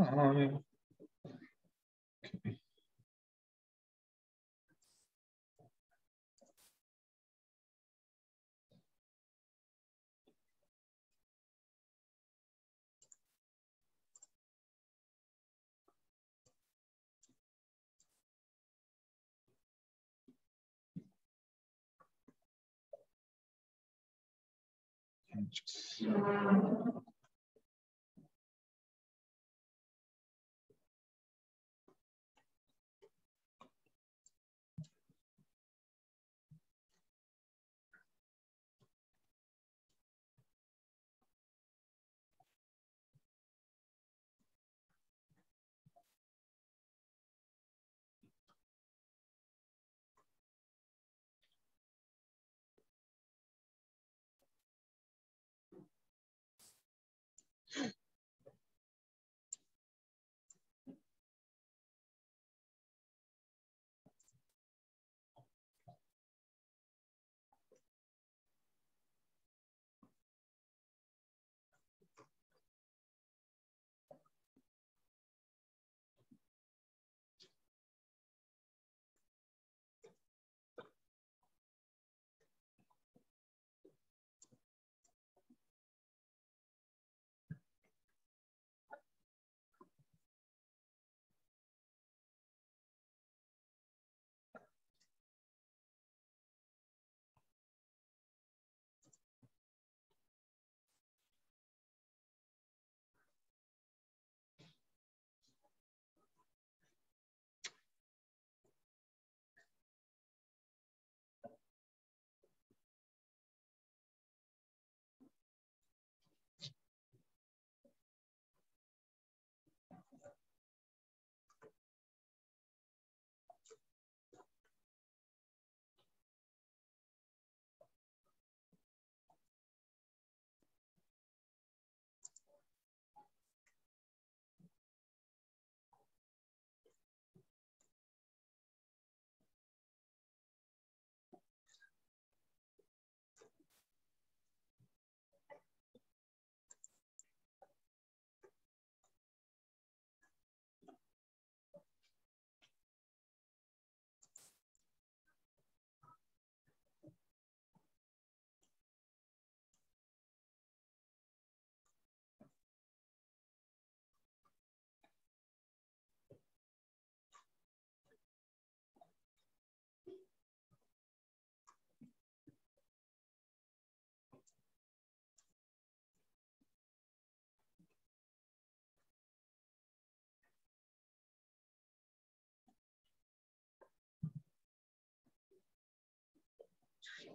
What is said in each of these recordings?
Okay. Just-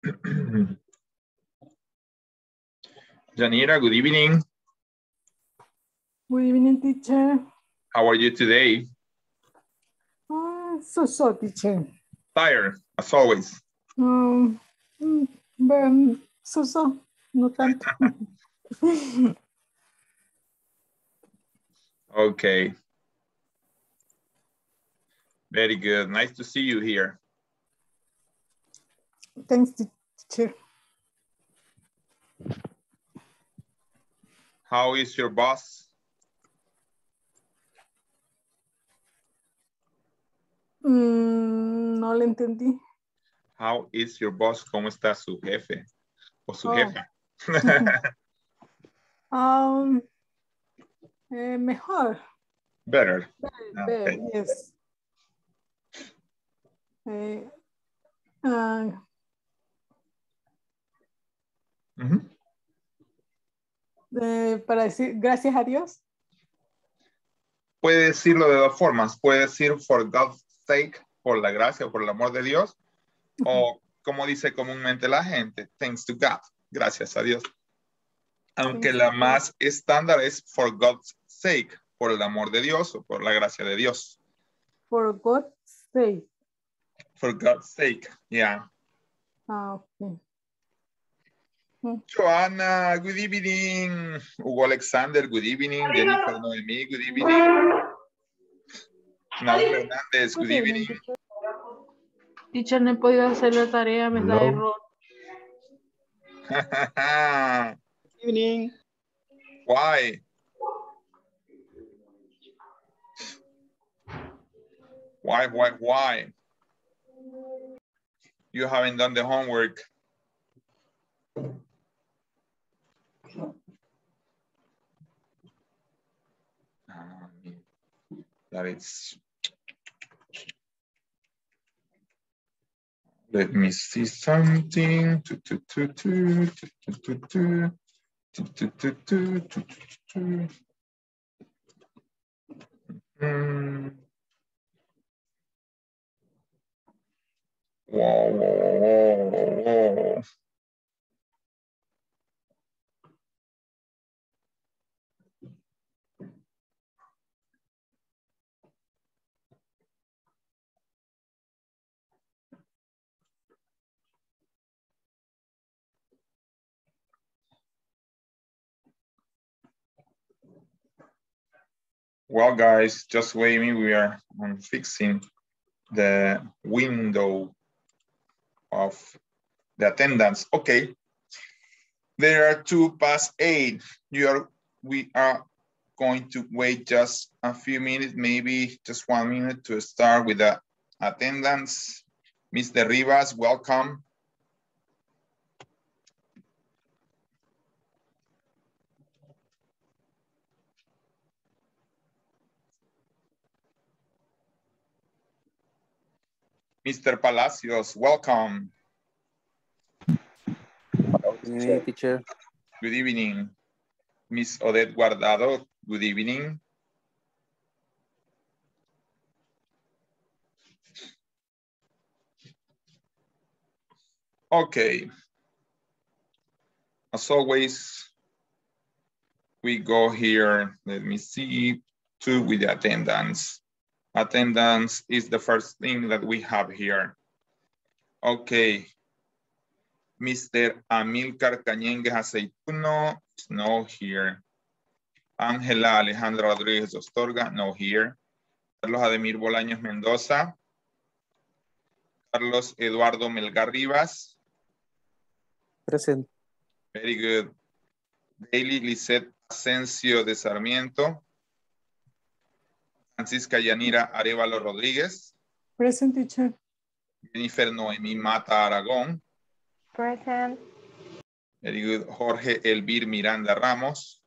Janira, good evening. Good evening, teacher. How are you today? Ah, so so, teacher. Tired, as always. Um, mm, but, so so, no tanto. Okay. Very good. Nice to see you here. Thanks, teacher. How is your boss? Mm, no le entendí. How is your boss? ¿Cómo está su jefe o su oh. jefa? um, eh, mejor. Better. Better, okay. yes. Eh, uh, eh, para decir gracias a Dios. Puede decirlo de dos formas. Puede decir for God's sake, por la gracia o por el amor de Dios. O como dice comúnmente la gente, thanks to God, gracias a Dios. Aunque la más estándar es for God's sake, por el amor de Dios o por la gracia de Dios. For God's sake. For God's sake, yeah. Ah, ok. Joana, good evening. Hugo Alexander, good evening. Jennifer Noemí, good evening. Naúl Hernández, good evening. Teacher, no he podido hacer la tarea, me da Hello. error. Evening. Why? Why, why, why? You haven't done the homework. that it's, let me see something. Whoa, whoa, whoa, whoa. Well, guys, just waiting. We are fixing the window of the attendance. Okay. There are two past eight. You are, we are going to wait just a few minutes, maybe just one minute to start with the attendance. Mr. Rivas, welcome. Mr. Palacios, welcome. Good evening, teacher. Good evening. Miss Odette Guardado, good evening. Okay. As always, we go here, let me see, to with the attendance. Attendance is the first thing that we have here. Okay. Mr. Amilcar Cañengue Aceituno, no here. Ángela Alejandra Rodríguez Ostorga, no here. Carlos Ademir Bolaños Mendoza. Carlos Eduardo Melgar Rivas. Present. Very good. Daily Lisette Asensio de Sarmiento. Francisca Yanira Arevalo Rodríguez. Present teacher. Jennifer Noemí Mata Aragón. Present. Very good. Jorge Elvir Miranda Ramos.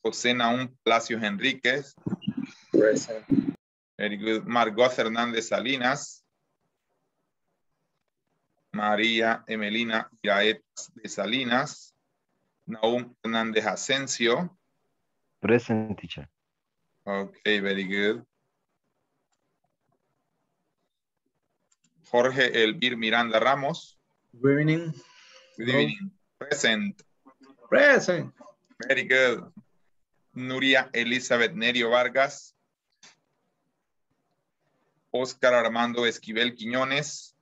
José Naún Palacios Enríquez. Present. Very good. Margot Hernández Salinas. María Emelina Yaet de Salinas. Naum Hernández Asensio. Present teacher. Okay, very good. Jorge Elvir Miranda Ramos. Good evening. Good Hello. evening. Present. Present. Very good. Nuria Elizabeth Nerio Vargas. Oscar Armando Esquivel Quiñones.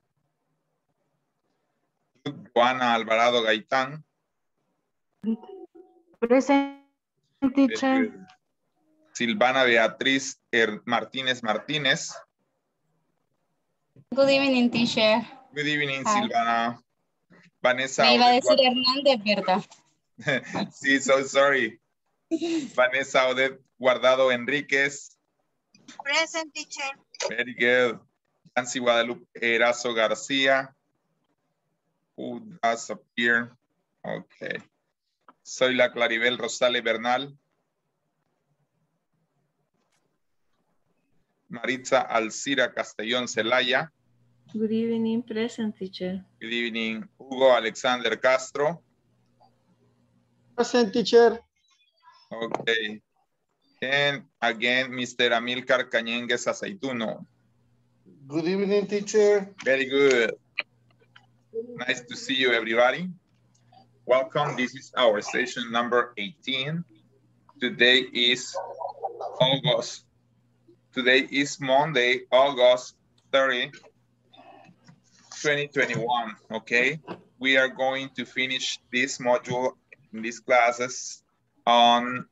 Juana Alvarado Gaitán. Present, teacher. Silvana Beatriz Martínez Martínez. Good evening, teacher. Good evening, Hi. Silvana. Vanessa. Me iba a decir Hernández, ¿verdad? Sí, so sorry. Vanessa Odette Guardado Enríquez. Present teacher. Very good. Nancy Guadalupe Erazo García. Who does appear? Okay. Soy la Claribel Rosales Bernal. Maritza Alcira Castellón Celaya. Good evening, present teacher. Good evening. Hugo Alexander Castro. Present teacher. Okay. And again, Mr. Amilcar Cañengues Aceituno. Good evening, teacher. Very good. Nice to see you, everybody. Welcome. This is our session number 18. Today is August. Today is Monday, August 30, 2021. Okay. We are going to finish this module in these classes on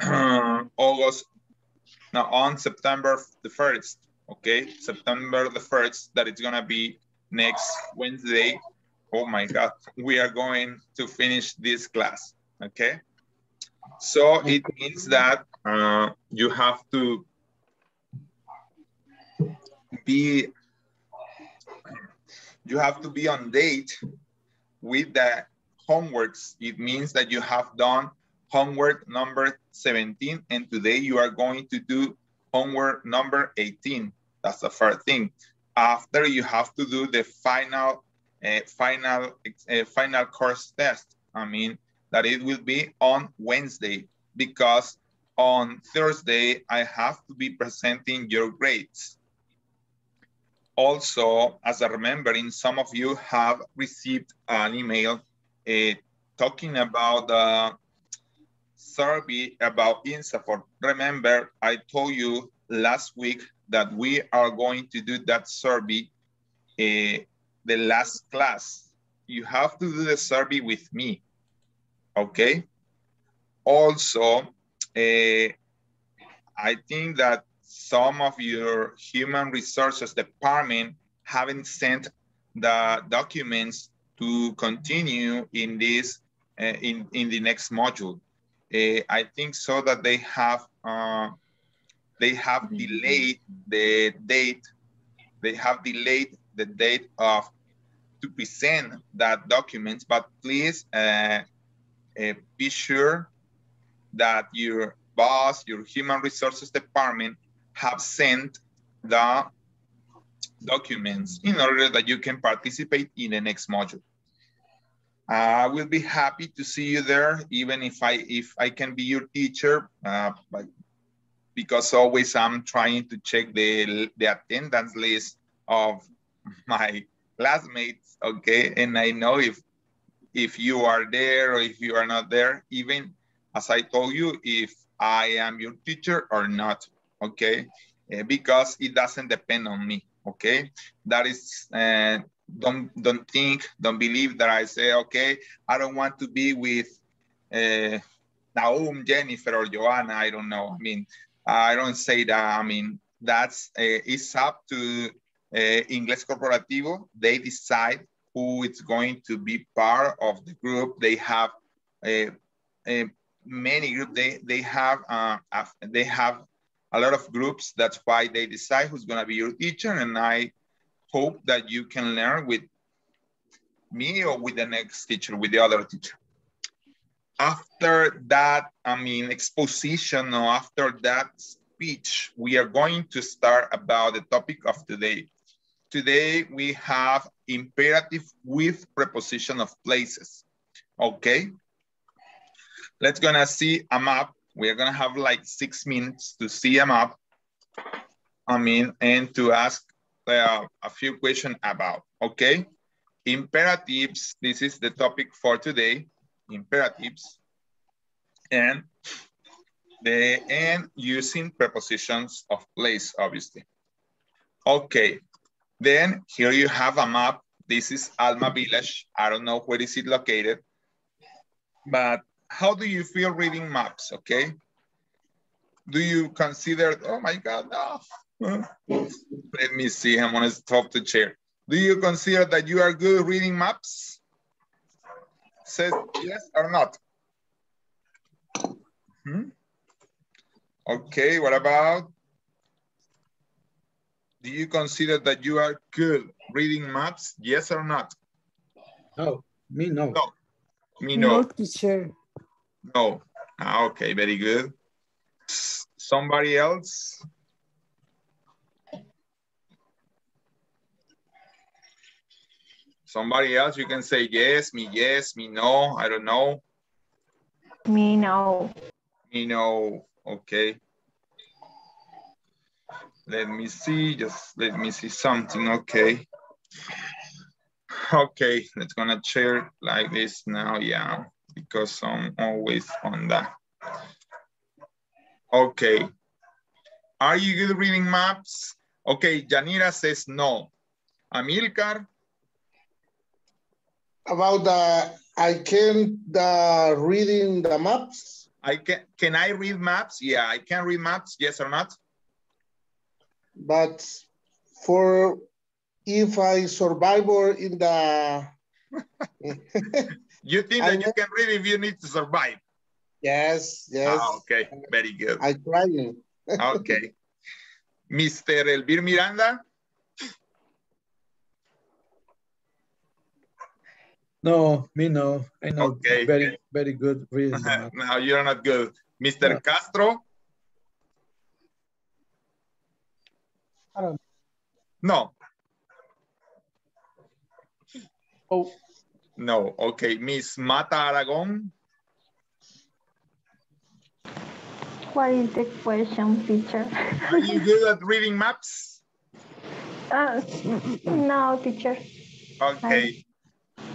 August, no, on September the 1st. Okay. September the 1st, that it's going to be next Wednesday. Oh my God, we are going to finish this class, okay? So it means that uh, you have to be, you have to be on date with the homeworks. It means that you have done homework number 17 and today you are going to do homework number 18. That's the first thing after you have to do the final uh, final uh, final course test i mean that it will be on wednesday because on thursday i have to be presenting your grades also as a remembering some of you have received an email uh, talking about the survey about INSAFORP. remember i told you last week that we are going to do that survey uh, the last class. You have to do the survey with me, okay? Also, uh, I think that some of your human resources department haven't sent the documents to continue in this, uh, in, in the next module. Uh, I think so that they have uh, they have delayed the date, they have delayed the date of to present that document, but please uh, uh, be sure that your boss, your human resources department have sent the documents in order that you can participate in the next module. I will be happy to see you there, even if I if I can be your teacher, uh, because always I'm trying to check the, the attendance list of my classmates, okay? And I know if if you are there or if you are not there, even as I told you, if I am your teacher or not, okay? Uh, because it doesn't depend on me, okay? That is, uh, don't don't think, don't believe that I say, okay, I don't want to be with uh, Naum, Jennifer, or Joanna. I don't know. I mean, I don't say that. I mean, that's uh, it's up to uh, Inglés Corporativo. They decide who is going to be part of the group. They have uh, many groups. They they have uh, they have a lot of groups. That's why they decide who's going to be your teacher. And I hope that you can learn with me or with the next teacher, with the other teacher. After that, I mean, exposition or after that speech, we are going to start about the topic of today. Today, we have imperative with preposition of places, okay? Let's gonna see a map. We're gonna have like six minutes to see a map, I mean, and to ask uh, a few questions about, okay? Imperatives, this is the topic for today, imperatives. And the and using prepositions of place, obviously. Okay, then here you have a map. This is Alma Village. I don't know where is it located, but how do you feel reading maps, okay? Do you consider, oh my God, no. Let me see, I'm gonna stop the chair. Do you consider that you are good reading maps? Says yes or not? Hmm? Okay, what about do you consider that you are good reading maps? Yes or not? No, me no. No. Me no. No, teacher. No. Ah, okay, very good. Somebody else? Somebody else, you can say yes, me yes, me no, I don't know. Me no. Me no, okay. Let me see, just let me see something, okay. Okay, let's gonna share like this now, yeah, because I'm always on that. Okay. Are you good reading maps? Okay, Janira says no. Amilcar, About the, I can the reading the maps, I can, can I read maps? Yeah, I can read maps, yes or not? but for if I survivor in the You think I that you can read if you need to survive? yes, yes, Ah, okay, very good. I try it. Okay. Mr. Elvir Miranda, No, me no. I know Okay. very, very good reading no, you're not good. Mr. No. Castro, I don't no. Oh, No, okay. Miss Mata Aragon, What is the question, teacher? are you good at reading maps? Uh, no, teacher. Okay.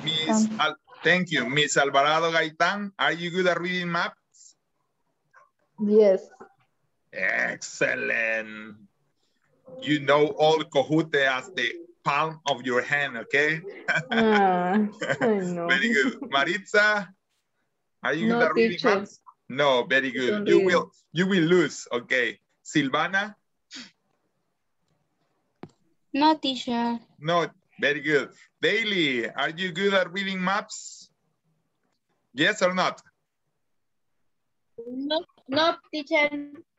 Miss, Al thank you. Miss Alvarado Gaitán, are you good at reading maps? Yes. Excellent. You know all Cojute as the palm of your hand, okay? Ah, Ay, no. Very good. Maritza, are you good No, at reading teacher. maps? No, very good. You will you will lose. Okay. Silvana? No, teacher. No, very good. Daily, are you good at reading maps? Yes or not? No, no, teacher.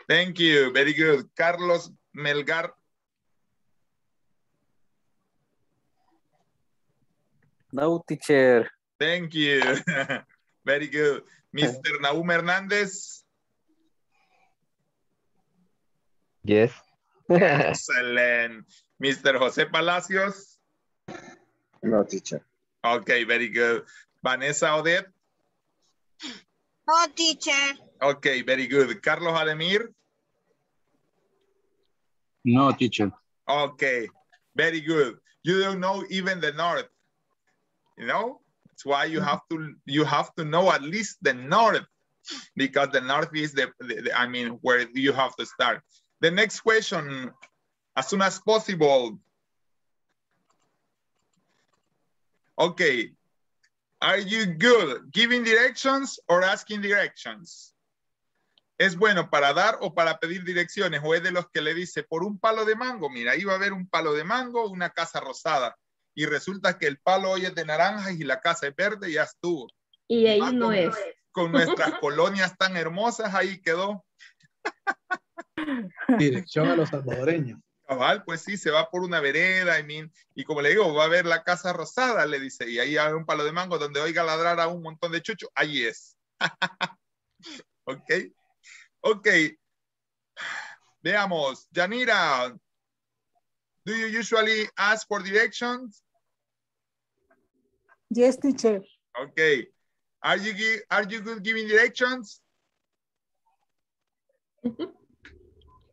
Thank you. Very good. Carlos Melgar. No, teacher. Thank you. Very good. Mr. Naum Hernandez. Yes. Excellent. Mr. Jose Palacios. No, teacher. Okay, very good. Vanessa Odette. No, teacher. Okay, very good. Carlos Ademir. No, teacher. Okay, very good. You don't know even the north. You know, that's why you have to you have to know at least the north because the north is the, the- the- I mean where you have to start. The next question, as soon as possible. Okay, are you good giving directions or asking directions? ¿Es bueno para dar o para pedir direcciones? ¿O es de los que le dice, por un palo de mango, mira, ahí va a haber un palo de mango, una casa rosada. Y resulta que el palo hoy es de naranjas y la casa es verde y ya estuvo. Y ahí Ah, no con- es. Con nuestras colonias tan hermosas, ahí quedó. Dirección a los salvadoreños. Cabal, pues sí, se va por una vereda, I mean, y como le digo, va a ver la casa rosada, le dice, y ahí hay un palo de mango donde oiga ladrar a un montón de chucho, ahí es. ok, ok. Veamos, Yanira, do you usually ask for directions? yes, teacher. Okay, are you, are you good giving directions?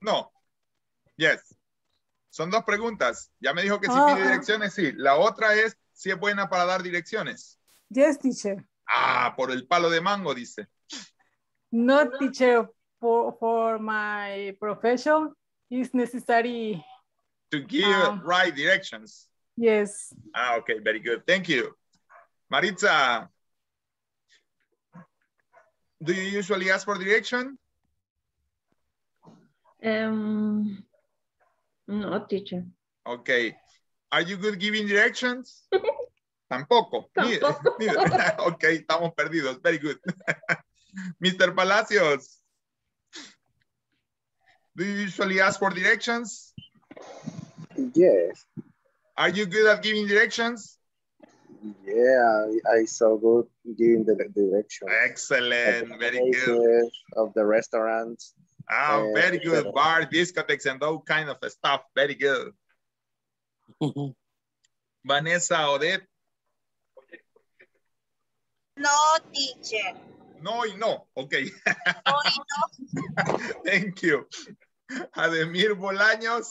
No. Yes. Son dos preguntas. Ya me dijo que si Ah, pide ah. direcciones, sí. La otra es si es buena para dar direcciones. Yes, teacher. Ah, por el palo de mango, dice. No, teacher. For, for my profession, it's necessary. To give Ah. right directions. Yes. Ah, okay, very good. Thank you. Maritza, do you usually ask for direction? Em, no, teacher. Okay. Are you good giving directions? Tampoco. Neither- Tampoco. neither. ok, estamos perdidos. Very good. Mr. Palacios. Do you usually ask for directions? Yes. Are you good at giving directions? Yeah, I saw good giving the direction. Excellent, very good. Of the restaurants. Oh, Uh, very good. uh, Bar, discotheques, and all kind of stuff. Very good. Vanessa, Odette, No, teacher. no y no. Okay. No, no. Thank you. Ademir Bolaños.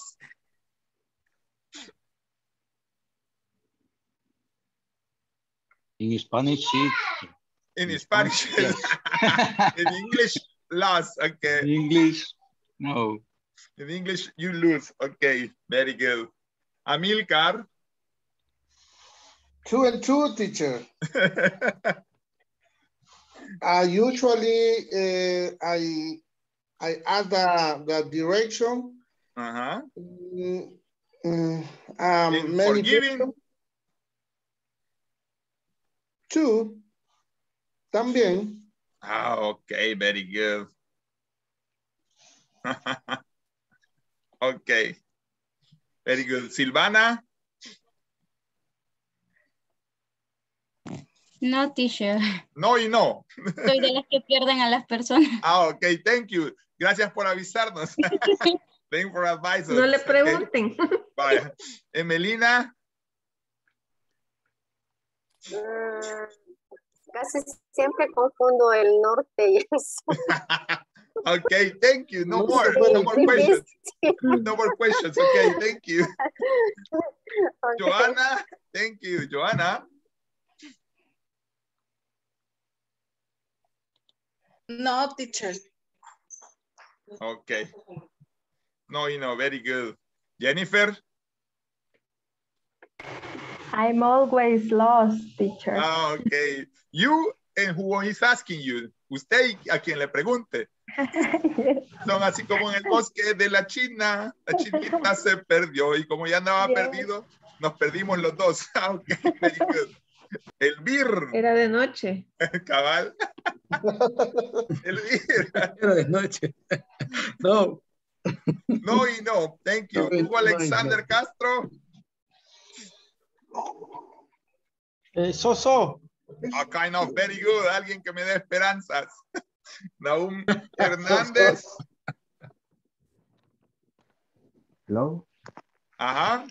In Spanish, sí. In Spanish. Yes. In English, lost. Okay. In English, no. In English, you lose. Okay, very good. Amilcar. Two and two, teacher. I usually uh, I I add the, the direction. Uh huh. mm, um, In many forgiving. people- Two. También. Ah, okay, very good. okay. Very good. Silvana. No, teacher. No y no. Soy de las que pierden a las personas. Ah, ok, thank you. Gracias por avisarnos. Thank for advice. No le Okay. pregunten. Vaya. Emelina. Mm, Casi siempre confundo el norte y el sur. Okay, thank you. No more. No more questions. No more questions. Okay, thank you. Ok. Joana. Thank you. Joana. No, teacher. Okay. No, you know, very good. Jennifer. I'm always lost, teacher. Ah, okay. You and who is asking you. Usted y a quien le pregunte. Son así como en el bosque de la China. La chinita se perdió y como ya andaba Yes. perdido, nos perdimos los dos. Ah, ok, very good. El bir, Era de noche. cabal. El bir. Era de noche. No. No y no. Thank you. No, no, Hugo Alexander no. Castro. Eh, Soso, A kind of very good. Alguien que me dé esperanzas. Naum Hernández. Hello? Ajá.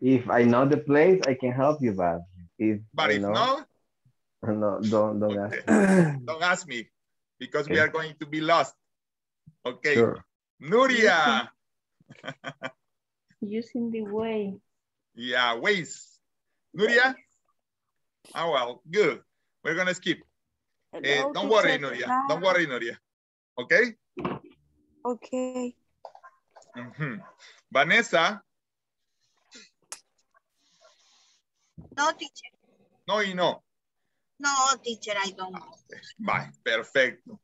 If I know the place, I can help you, but if But I if know, no, no, don't, don't ask. don't ask me because we are going to be lost. Okay. Sure. Nuria. Using the way. Yeah, ways. Nuria? Oh, well, good. We're going to skip. Eh, don't worry, teacher. Nuria. Don't worry, Nuria. Okay? Okay. Mhm. Vanessa, No, teacher. no y no. No, teacher, I don't. Bye, perfecto.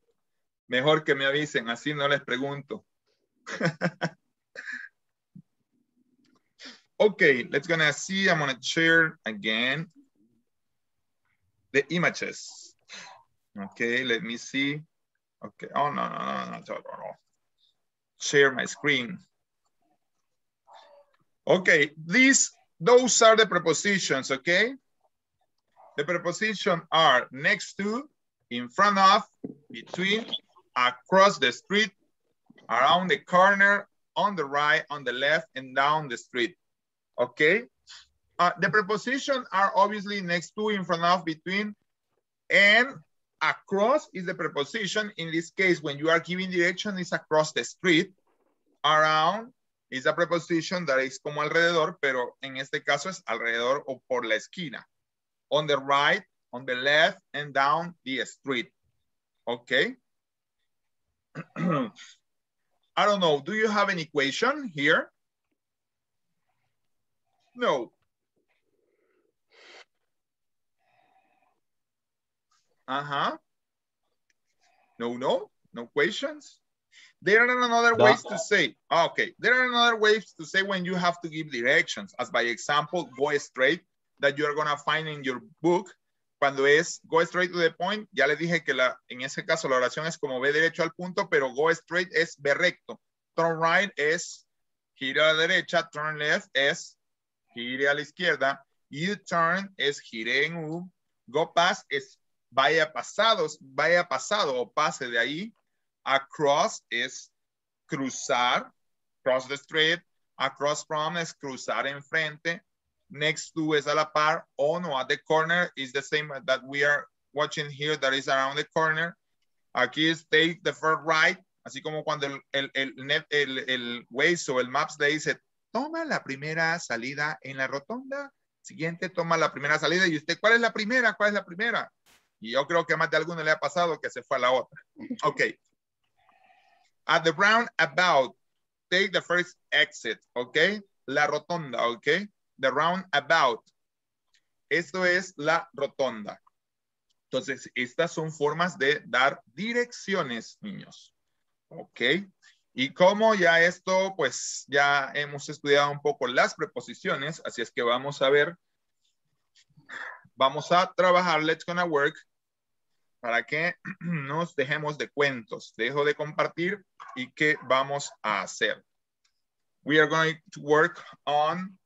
Mejor que me avisen, así no les pregunto. okay, let's gonna see. I'm gonna share again the images. Okay, let me see. Okay, oh no, no, no, no, no, no. Share my screen. Okay, these, those are the prepositions, okay? The preposition are next to, in front of, between, across the street, around the corner, on the right, on the left, and down the street. Okay? Uh, the preposition are obviously next to, in front of, between, and across is the preposition. In this case, when you are giving direction, is across the street. Around is a preposition that is como alrededor, pero en este caso es alrededor o por la esquina. On the right, on the left, and down the street. Okay? I don't know. Do you have an equation here? No. Uh-huh. No, no, no questions. There are another No. ways to say, ah, okay, there are another ways to say when you have to give directions, as by example, go straight, that you're gonna find in your book. Cuando es go straight to the point, ya le dije que la, en ese caso la oración es como ve derecho al punto, pero go straight es ve recto. Turn right es Gire a la derecha, turn left es gire a la izquierda. U-turn es gire en U. Go past es vaya pasados, vaya pasado o pase de ahí. Across es cruzar, cross the street. Across from es cruzar enfrente. Next to es a la par. On or at the corner is the same that we are watching here that is around the corner. Aquí es take the first right. Así como cuando el, el, el, el, el Waze o el Maps le dice, toma la primera salida en la rotonda. Siguiente, toma la primera salida. Y usted, ¿cuál es la primera? ¿Cuál es la primera? Y yo creo que a más de alguno le ha pasado que se fue a la otra. Ok. At the roundabout, take the first exit, ok? La rotonda, ok? The roundabout. Esto es la rotonda. Entonces, estas son formas de dar direcciones, niños. Ok. Y como ya esto, pues ya hemos estudiado un poco las preposiciones, así es que vamos a ver, vamos a trabajar, let's gonna work, para que nos dejemos de cuentos. Dejo de compartir y qué vamos a hacer. We are going to work on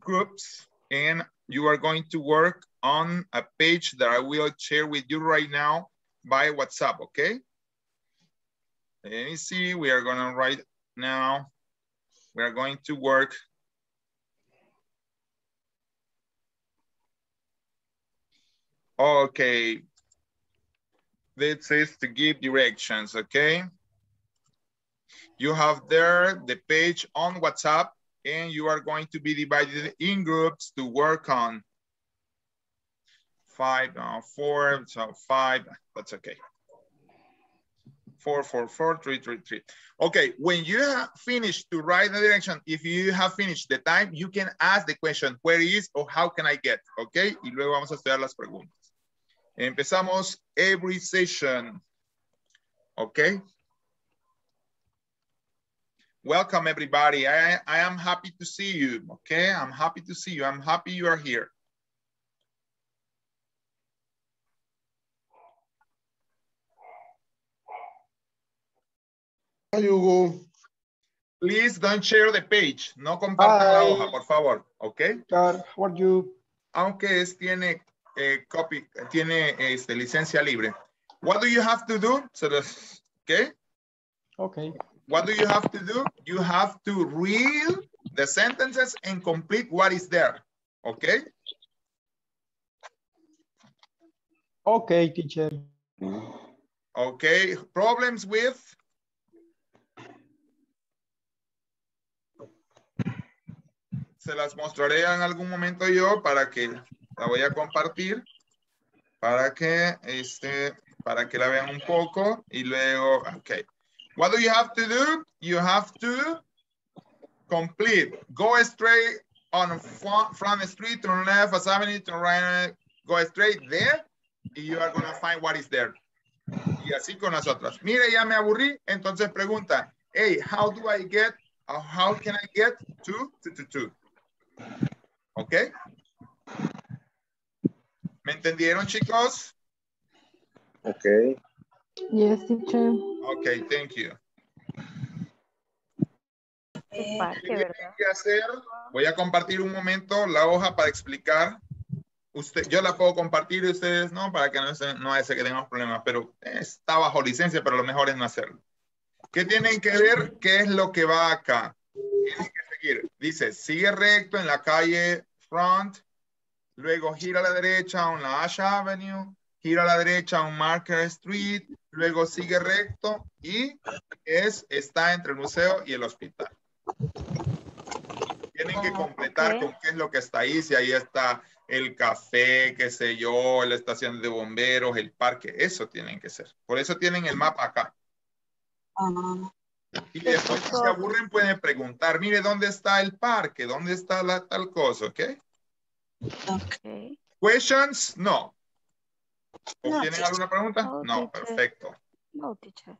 groups and you are going to work on a page that I will share with you right now by WhatsApp, okay? Let me see, we are gonna write now. We are going to work. Okay. This is to give directions, okay? You have there the page on WhatsApp and you are going to be divided in groups to work on five, uh, four, so five, that's okay. Four, four, four, three, three, three. Okay, when you have finished to write the direction, if you have finished the time, you can ask the question, where is or how can I get, okay? Y luego vamos a estudiar las preguntas. Empezamos every session, okay? Welcome everybody. I, I am happy to see you, okay? I'm happy to see you. I'm happy you are here. Hi, Hugo. Please don't share the page. No compartan la hoja, por favor, ¿ok? Car, how are you? Aunque es, tiene eh, copy, tiene este, licencia libre. What do you have to do? So the- ¿Qué? Okay. What do you have to do? You have to read the sentences and complete what is there, Okay. Okay, teacher. Okay, problems with? Se las mostraré en algún momento yo para que la voy a compartir, para que, este, para que la vean un poco y luego, okay. What do you have to do? You have to complete. Go straight on front, front street, turn left, avenue, turn right, go straight there, y you are gonna find what is there. Y así con las otras. Mire, ya me aburrí, entonces pregunta, hey, how do I get, how can I get to, to, to, to? ¿Ok? ¿Me entendieron, chicos? Okay. Yes, teacher. Ok, thank you. Qué parque, ¿Qué hacer? Voy a compartir un momento la hoja para explicar. Usted, yo la puedo compartir y ustedes no, para que no, se, no haya que tengamos problemas, pero está bajo licencia, pero lo mejor es no hacerlo. ¿Qué tienen que ver? ¿Qué es lo que va acá? Tienen seguir. Dice, sigue recto en la calle Front, luego gira a la derecha en la Ash Avenue, gira a la derecha en Marker Street, luego sigue recto y es, está entre el museo y el hospital. Tienen que completar ok. con qué es lo que está ahí, si ahí está el café, qué sé yo, la estación de bomberos, el parque, eso tienen que ser. Por eso tienen el mapa acá. Ah, Y después si se aburren pueden preguntar, mire, ¿dónde está el parque? ¿Dónde está la tal cosa? ¿Ok? Ok. Questions? No. ¿O No, ¿Tienen teacher. alguna pregunta? No, perfecto. No, teacher.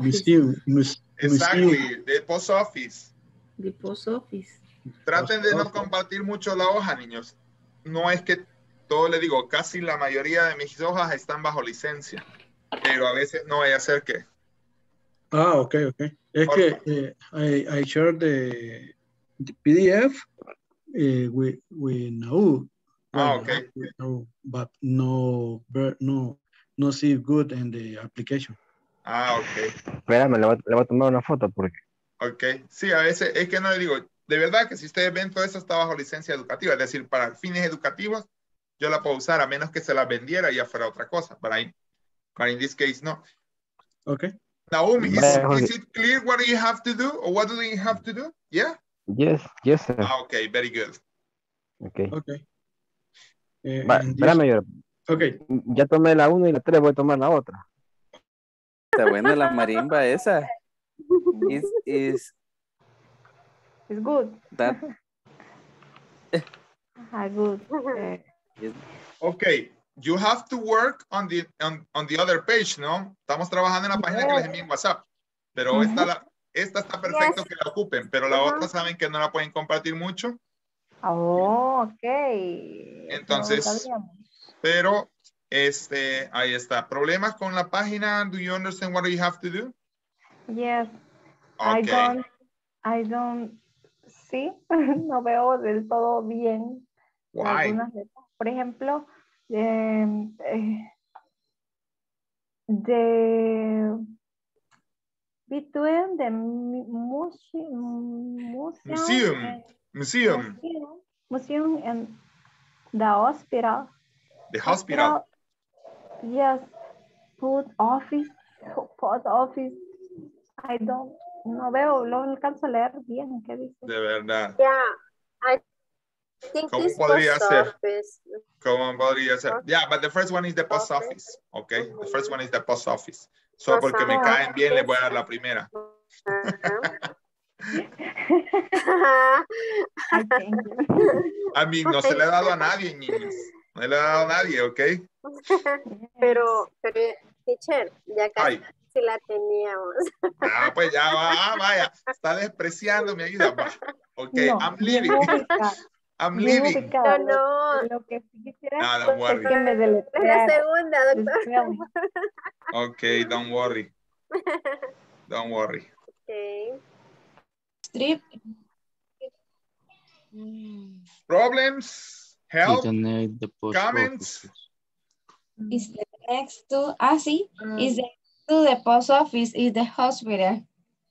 Museum, mus- museum. Exactly, the post office. The post office. Traten de no compartir mucho la hoja, niños. No es que todo le digo, casi la mayoría de mis hojas están bajo licencia, pero a veces no vaya a ser que Ah, okay, okay. Es que eh, I, I share the, the PDF uh, with, with Nau. Ah, okay. with Nau, but no, ver- no, no see good in the application. Ah, ok. Espérame, le voy, le voy a tomar una foto porque Ok. Sí, a veces es que no le digo, de verdad que si ustedes ven todo eso está bajo licencia educativa, es decir, para fines educativos yo la puedo usar a menos que se la vendiera y ya fuera otra cosa. But, I, but in this case, no. Okay. Naomi, is, is it clear what you have to do or what do you have to do? Yeah? Yes, yes, sir. Ah, okay, very good. Okay. Okay. Eh, Va, espérame, yo okay. ya tomé la una y la tres, voy a tomar la otra. Está buena la marimba esa. Is, is It's good. that Ah, good. Okay, you have to work on the, on, on the other page, ¿no? Estamos trabajando en la página que les envié en WhatsApp, pero esta, la, esta está perfecto que la ocupen, pero la otra saben que no la pueden compartir mucho, Oh, ok. Entonces, No pero este, ahí está. ¿Problemas con la página? Do you understand what you have to do? Yes. I Okay. don't, I don't see, no veo del todo bien Why? algunas. Por ejemplo, de, eh, de between the mu- muse- museum, Museum. and- Museum, museum, museum and the hospital. the hospital. Yes, post office, post office. I don't, no veo, lo alcanzo a leer bien, ¿qué dice? De verdad. Yeah, I think ¿Cómo podría ser? office. ¿Cómo podría ser? Yeah, but the first one is the post office. Okay, the first one is the post office. So, Post porque me caen bien, les voy a dar la primera. You. A mí no se le ha dado a nadie, niños. No se le ha dado a nadie, ¿ok? pero, pero, teacher, ya casi Ay, sí la teníamos. ah, pues ya va, vaya. Está despreciando mi ayuda. Va. Ok, No, I'm leaving. Ubicado, I'm bien leaving. ubicado. No, Lo, lo que sí quisiera Ah, don't es worry. que me Es la deletreara. segunda, el doctor. Ok, don't worry. Don't worry. Okay. Strip. Problems? Help? The Comments? Is the next to, ah, sí, is the next to the post office is the hospital.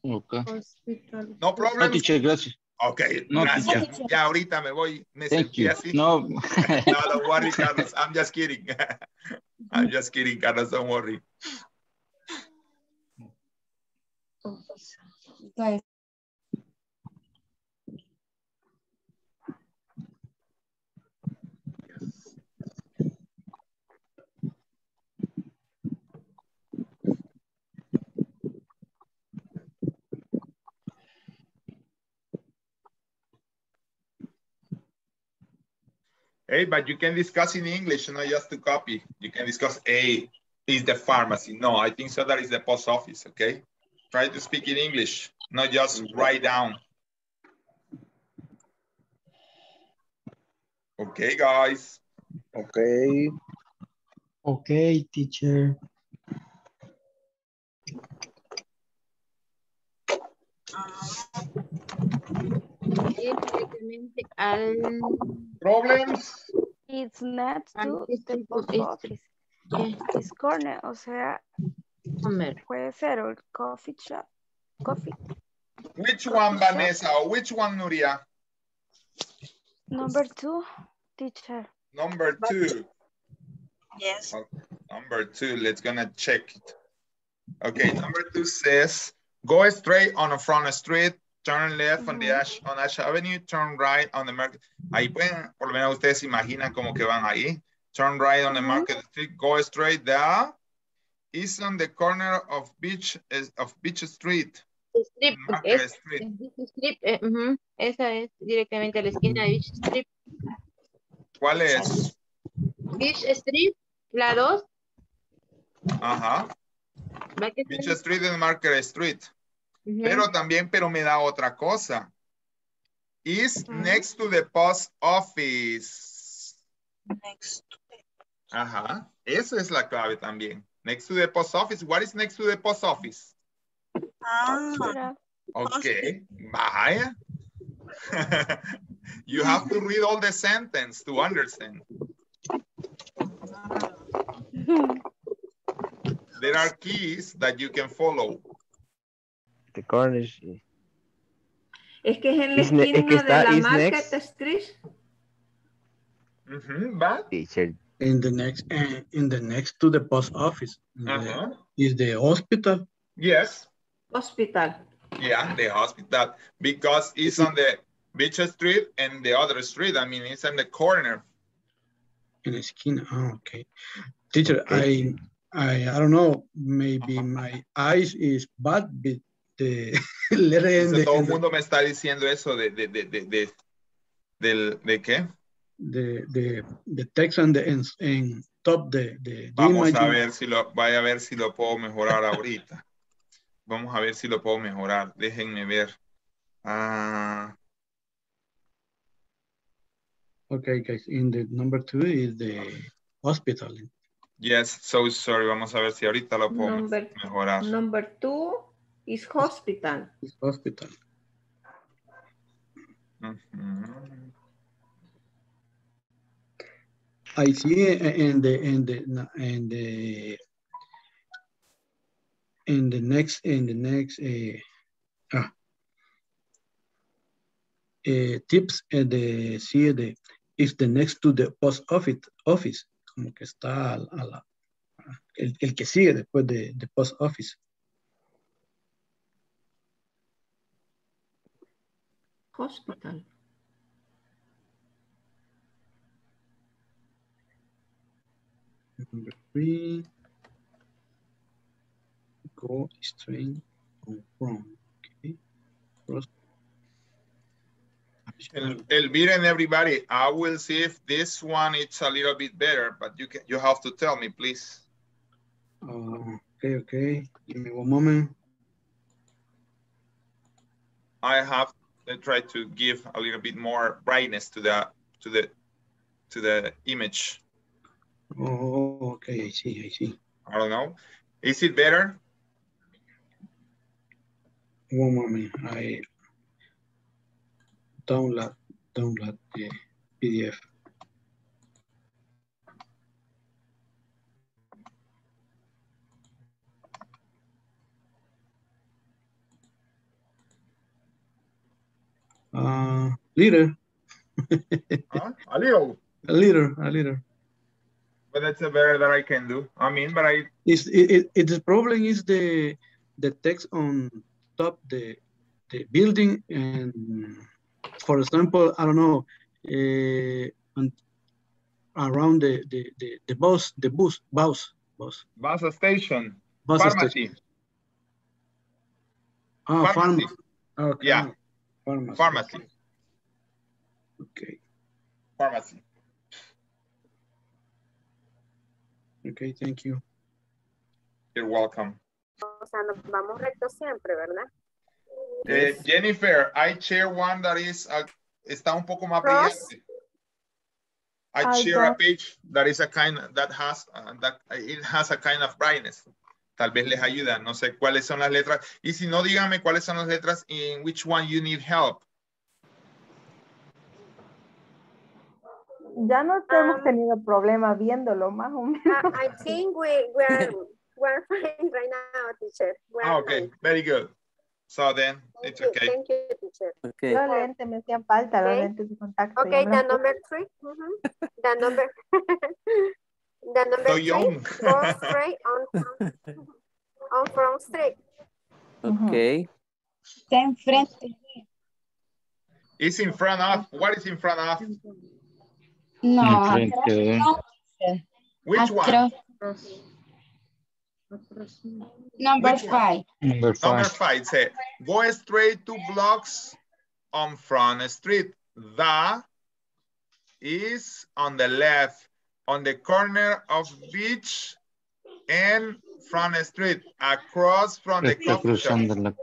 Okay. Hospital. No No, problems? teacher, gracias. Ok, No, gracias. teacher. Ya ahorita me voy. Me Thank sentí you. así. No, No, don't worry, Carlos. I'm just kidding. I'm just kidding, Carlos. Don't worry. Guys, Hey, but you can discuss in English, not just to copy. You can discuss A is the pharmacy. No, I think so that is the post office, okay? Try to speak in English, not just mm-hmm. write down. Okay, guys. Okay. Okay, teacher. Uh, ir directamente al Problems? It's not to the post office. It's corner, o sea, comer. puede ser o el coffee shop. Coffee. Which one, Vanessa, or which one, Nuria? Number two, teacher. Number two. Yes. Number two, let's gonna check it. Okay, number two says, go straight on the front street, turn left on the Ash, on Ash Avenue, turn right on the market. Ahí pueden, por lo menos ustedes se imaginan cómo que van ahí. Turn right on the market street, go straight there. Is on the corner of Beach, of Beach Street. Strip, Market es, Street. es Strip, eh, esa es directamente a la esquina de Beach Strip. ¿Cuál es? Beach Strip, la 2, Ajá. Beach Street and Market Street. Pero también, pero me da otra cosa. Is next to the post office. Next. Ajá. Esa es la clave también. Next to the post office. What is next to the post office? Ah, Okay, vaya. you have to read all the sentence to understand. There are keys that you can follow. The corner is Es que es en la Is ne- es que esquina de la Market next. Street. Mhm, but, teacher. In the next, uh, in the next to the post office. Uh-huh. Is the hospital. Yes, Hospital. yeah, the hospital, because it's on the Beach Street and the other street. I mean, it's in the corner. In the skin. Oh, okay. Teacher, I, I, I don't know. Maybe my eyes is bad, but in Entonces, the, todo el mundo me está diciendo eso de, de, de, de, de, del, ¿de qué? the text and the in, in top the, the Vamos a ver si lo, vaya a ver si lo puedo mejorar ahorita. Vamos a ver si lo puedo mejorar. Déjenme ver. Ah, okay guys in the number two is the hospital yes, so sorry. Vamos a ver si ahorita lo puedo Number, mejorar. number two is hospital. It's hospital Ujú. I see in the in the in the in the next in the next uh, ah, uh, tips uh, the see the is the next to the post office office como que está a, a la el, el que sigue después de, de post office Hospital. Number three. Go straight on from. Okay. Cross. El, Elvira and everybody, I will see if this one it's a little bit better, but you can, you have to tell me, please. Uh, okay, okay. Give me one moment. I have to try to give a little bit more brightness to the to the to the image. Oh, okay. I see. I see. I don't know. Is it better? One moment. I download download the PDF. Uh, little, Huh? A little, a little, a little. but that's a better that I can do. I mean, but I It's, it, it, the problem is the the text on top the the building and for example I don't know uh, on, around the the the, the bus the bus bus bus bus station, bus pharmacy, station. Ah, Pharmacy. pharmacy. Okay. Yeah. Pharmacy. pharmacy, Okay. pharmacy. Okay. Thank you. You're welcome. O sea, nos vamos recto siempre, ¿verdad? Eh, Jennifer, I share one that is uh, está un poco más Cross. brillante. I I share a don't- page that is a kind that has uh, that it has a kind of brightness. Tal vez les ayuda. No sé cuáles son las letras. Y si no, díganme cuáles son las letras in which one you need help. Ya no hemos Um, tenido problema viéndolo, más o menos. I, I think we, we're, we're fine right now, teacher. We're Ah, okay, fine. very good. So then it's Thank you, okay. Thank you, teacher. Okay. Los lentes me hacían falta, los Okay. lentes de contacto. Okay, the los number three. mhm. The number, the number So three young. goes straight on, on Front Street. Okay. Está enfrente. It's in front of. What is in front of? No, Enfrente atrás de- no. Which one? Number Which one? five. Number Number five. five say, go straight two blocks on Front Street. The is on the left, on the corner of Beach and Front Street, across from the coffee shop. cruzando.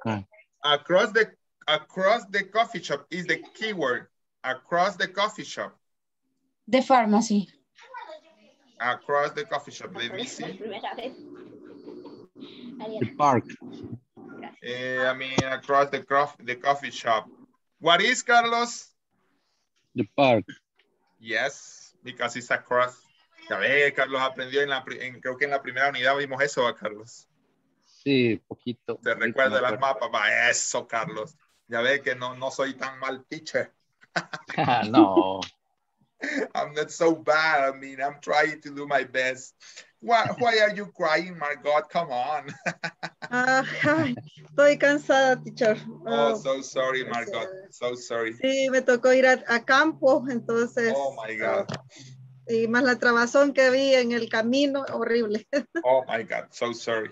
Across the across the coffee shop is the keyword. Across the coffee shop. The pharmacy. Across the coffee shop. Let me see. The park. Eh, I mean, across the, cof- the coffee shop. What is, Carlos? The park. Yes, because it's across. Ya ve, Carlos aprendió en la, en- creo que en la primera unidad vimos eso, ¿va, Carlos? Sí, poquito. Poquito recuerda las mapas, va, eso, Carlos. Ya ve que no, no soy tan mal teacher. no. I'm not so bad. I mean, I'm trying to do my best. Why, why are you crying, Margot? Come on. Ay, estoy cansada, teacher. Oh, Ah, so sorry, Margot. So sorry. sí, me tocó ir a, a campo, entonces. Oh my God. Y más la trabazón que vi en el camino, horrible. Oh my God. So sorry.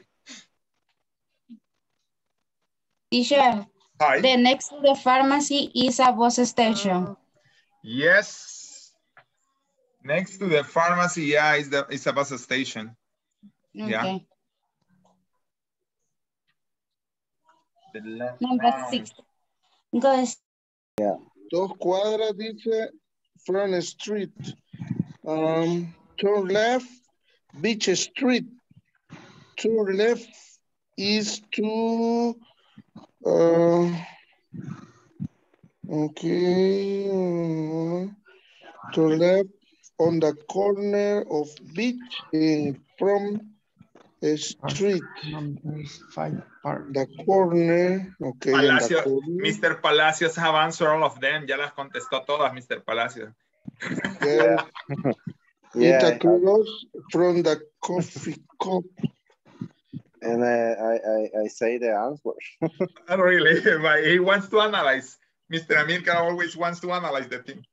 Teacher, Hi. the next to the pharmacy is a bus station. Yes. Next to the pharmacy, yeah, is the it's a bus station. Yeah. Okay. Left Number round. six. Go ahead. Dos cuadras dice front street. Um, turn left, Beach Street. Turn left is to, uh, okay, uh, turn left on the corner of Beach in from the street. Number five park. The corner, okay. Palacio, corner. Mr. Palacios have answered all of them. Ya las contestó todas, Mr. Palacios. Yeah. Yeah, It I across from the coffee cup. and I, I, I, I say the answer. Not really, but he wants to analyze. Mr. Amilcar always wants to analyze the thing.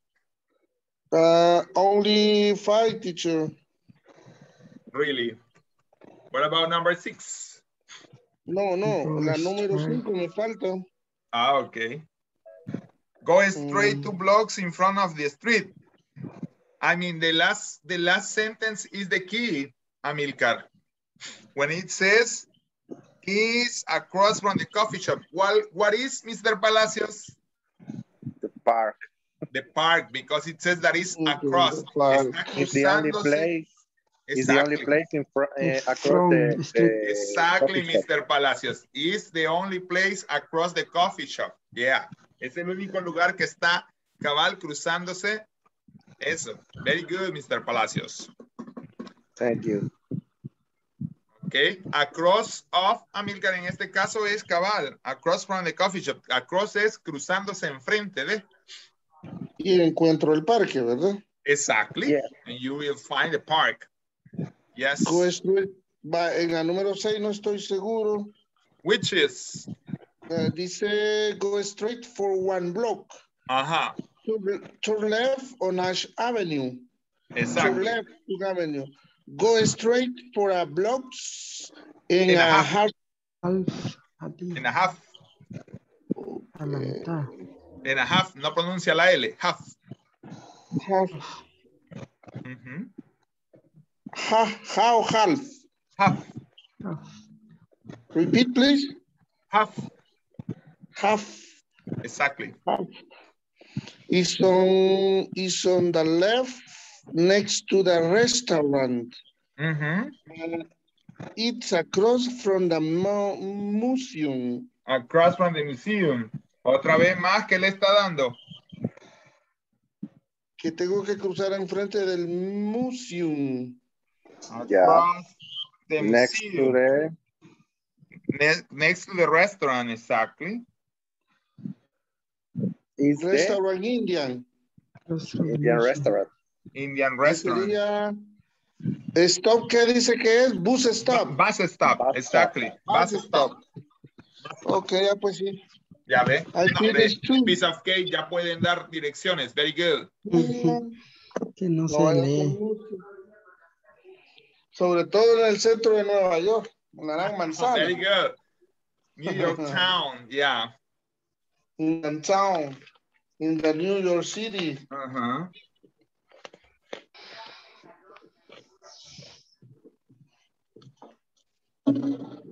Uh, only five teacher. Really. What about number six? No, no, la número cinco me falta. Ah, okay. Go straight to blocks in front of the street. I mean, the last, the last sentence is the key, Amilcar. When it says is across from the coffee shop. Well, what is, Mr. Palacios? the park. The park, because it says that it's across. the park. It's the only cruzándose. place. It's the only Exactly. place in front uh, across the, the street. Exactly. Mr. Palacios. Is the only place across the coffee shop. Yeah. Es el único lugar que está cabal cruzándose. Eso. Very good, Mr. Palacios. Thank you. Okay. Across of, Amilcar, en este caso es cabal. Across from the coffee shop. Across es cruzándose enfrente de. Y encuentro el parque, ¿verdad? Exactly. Yeah. And you will find the park. Yes. Va, en la número seis no estoy seguro. Which is. Uh, dice go straight for one block. Ajá. Turn, turn left on Ash Avenue. Turn left to Avenue. Go straight for a block in, In a a half. half. Half a day. In a half. A la mitad. In a half. No pronuncia la L. Half. half. Ujú. Ha, how half? Half. Half. Repeat, please. Half. Half. Exactly. half. Is on is on the left next to the restaurant. Ujú. It's across from the mu- museum. Across from the museum. Otra vez más que le está dando. Que tengo que cruzar enfrente del museum. Yeah. Across the Next to museum. the Ne- next to the restaurant, exactly. Is the Restaurant Indian. Indian restaurant. Indian restaurant. Stop, ¿qué dice que es? Bus stop. Bus stop, Bus exactly. Bus Bus stop. Ok, ya pues sí. Ya ve. I No. Piece of cake ya pueden dar direcciones. Very good. Que no se No lee. Sobre todo en el centro de Nueva York, en la gran manzana. Very good. New York Town, yeah. in the town, in the New York City. Uh-huh. Thank you.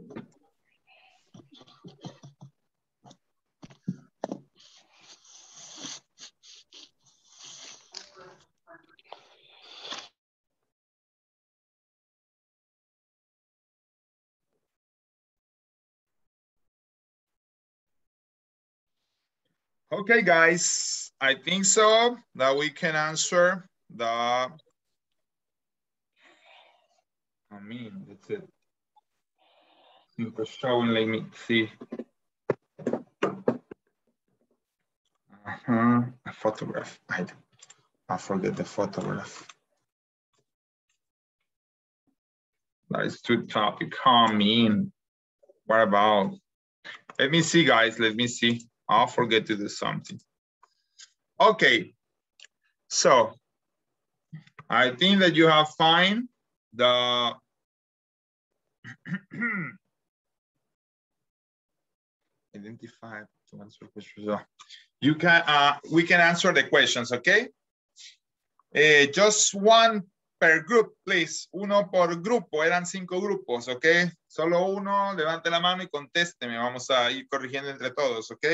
Okay, guys, I think so that we can answer the, I mean, that's it. Just showing, let me see. Uh-huh, a photograph. I, I forget the photograph. That is too. You can't mean. What about? Let me see, guys. Let me see. I'll forget to do something. Okay. So I think that you have find the identify to answer questions. You can uh we can answer the questions, okay? Eh, just one per group, please. Uno por grupo, eran cinco grupos, ¿ok? Solo uno, levante la mano y contésteme. Vamos a ir corrigiendo entre todos, ¿ok?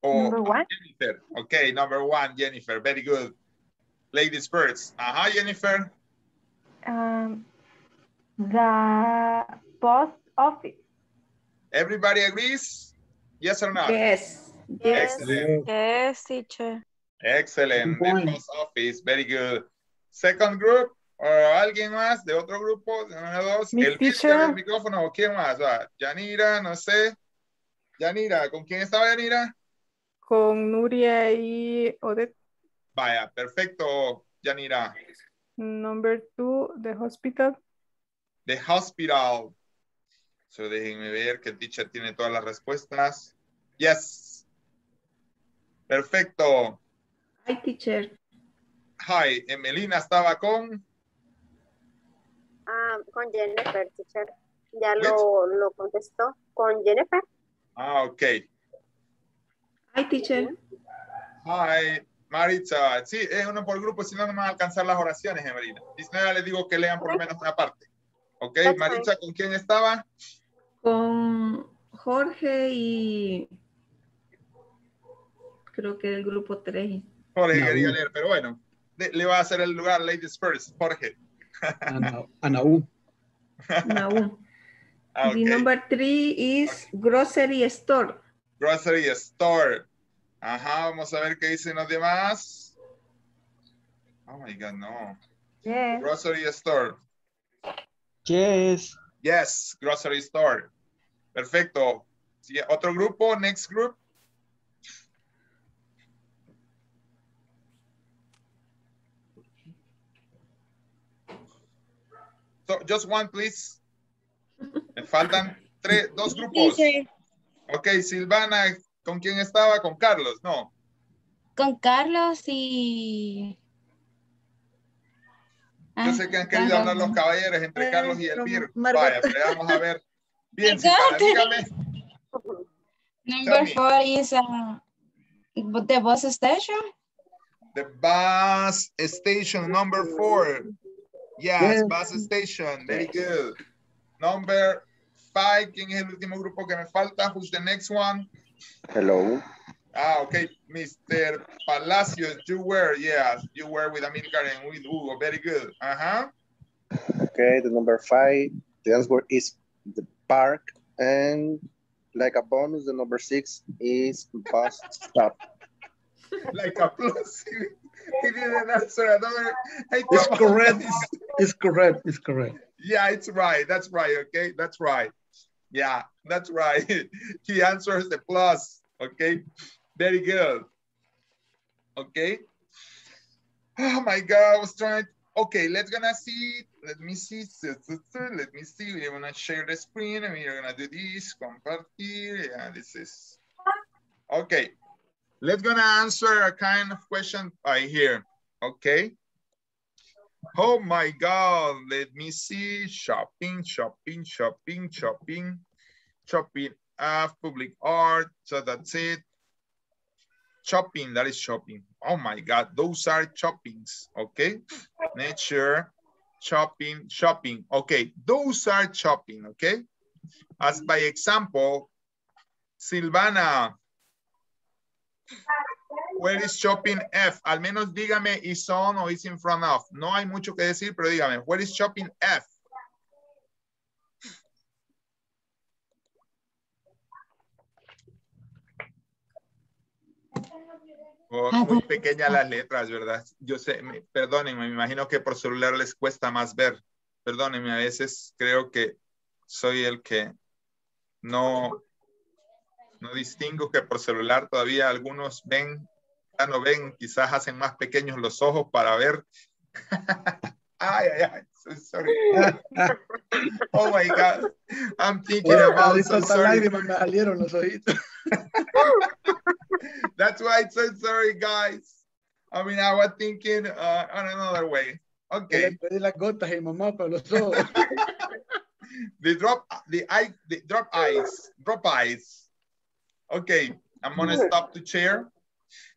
O Number one. Jennifer, ok, number one, Jennifer, very good. Ladies first. Ajá, Jennifer. Um, the post office. Everybody agrees? Yes or no? Yes. Yes. Excellent. Yes, teacher. Excellent. The post office, very good. Second group, o alguien más de otro grupo, uno, dos. Mi el teacher. del micrófono, ¿o quién más? Va, Yanira, no sé. Yanira, ¿con quién estaba Yanira? Con Nuria y Odette. Vaya, perfecto, Yanira. Number two, the hospital. The hospital. So déjenme ver que el teacher tiene todas las respuestas. Yes. Perfecto. Hi, teacher. Hi, Emelina estaba con. Ah, con Jennifer, teacher. Ya lo, lo contestó. Con Jennifer. Ah, ok. Hi, teacher. Hi, Maritza. Sí, es uno por grupo, si no, no me van a alcanzar las oraciones, Emelina. Y si no, ya les digo que lean por lo menos una parte. Ok, That's Maritza, ¿con quién estaba? Con Jorge y creo que el grupo 3. Jorge No. quería leer, pero bueno, le, le va a hacer el lugar ladies first, Jorge. Ana, Anaú. No. Ah, The ok. number three is grocery store. Grocery store. Ajá, vamos a ver qué dicen los demás. Oh my God, no. Yes. Grocery store. Yes. Yes, grocery store. Perfecto. Sí, otro grupo, next group. So, just one, please. Me faltan tres, dos grupos. Teacher, Ok, Silvana, ¿con quién estaba? Con Carlos, no. con Carlos y... Yo sé que han querido hablar los caballeros entre Eh, Carlos y como Elvir. Vaya, pero vamos a ver. Bien, Margot. Silvana, dígame. Number four is uh, the bus station. The bus station number four. Yes, Yes. bus station. Very good. Number five. ¿Quién es el último grupo que me falta? Who's the next one? Hello. Ah, okay. Mr. Palacios, you were, yes, you were with Amilcar and with Hugo. Very good. Uh-huh. Okay, the number five, the answer is the park. And like a bonus, the number six is bus stop. Like a plus. He didn't answer another. Hey, It's correct. It's correct. It's correct. Yeah, it's right. That's right. Okay, that's right. Yeah, that's right. he answers the plus. Okay, very good. Okay. Oh my God, I was trying. Okay, let's gonna see. Let me see. Let me see. We're gonna share the screen and we're gonna do this. Compartir. Yeah, this is. Okay. Let's gonna answer a kind of question right here. Okay. Oh my God, let me see. Shopping, shopping, shopping, shopping, shopping, uh, public art. So that's it. Shopping, that is shopping. Oh my God, those are shoppings, okay? Nature, shopping, shopping. Okay, those are shopping, okay? As by example, Silvana, Where is shopping F? Al menos dígame is on o is in front of. No hay mucho que decir, pero dígame, where is shopping F? Oh, ah, muy pequeñas las letras, ¿verdad? Yo sé, perdónenme, me imagino que por celular les cuesta más ver. Perdónenme, a veces creo que soy el que no no distingo que por celular todavía algunos ven, ya no ven, quizás hacen más pequeños los ojos para ver. ay, ay, ay, so sorry. oh my God, I'm thinking about, Ahorita so sorry. me salieron los ojitos. That's why I'm so sorry, guys. I mean, I was thinking uh, on another way. Okay. Las gotas y mamá para los ojos. the drop, the eye, the drop eyes, drop eyes. Okay, I'm gonna stop the chair.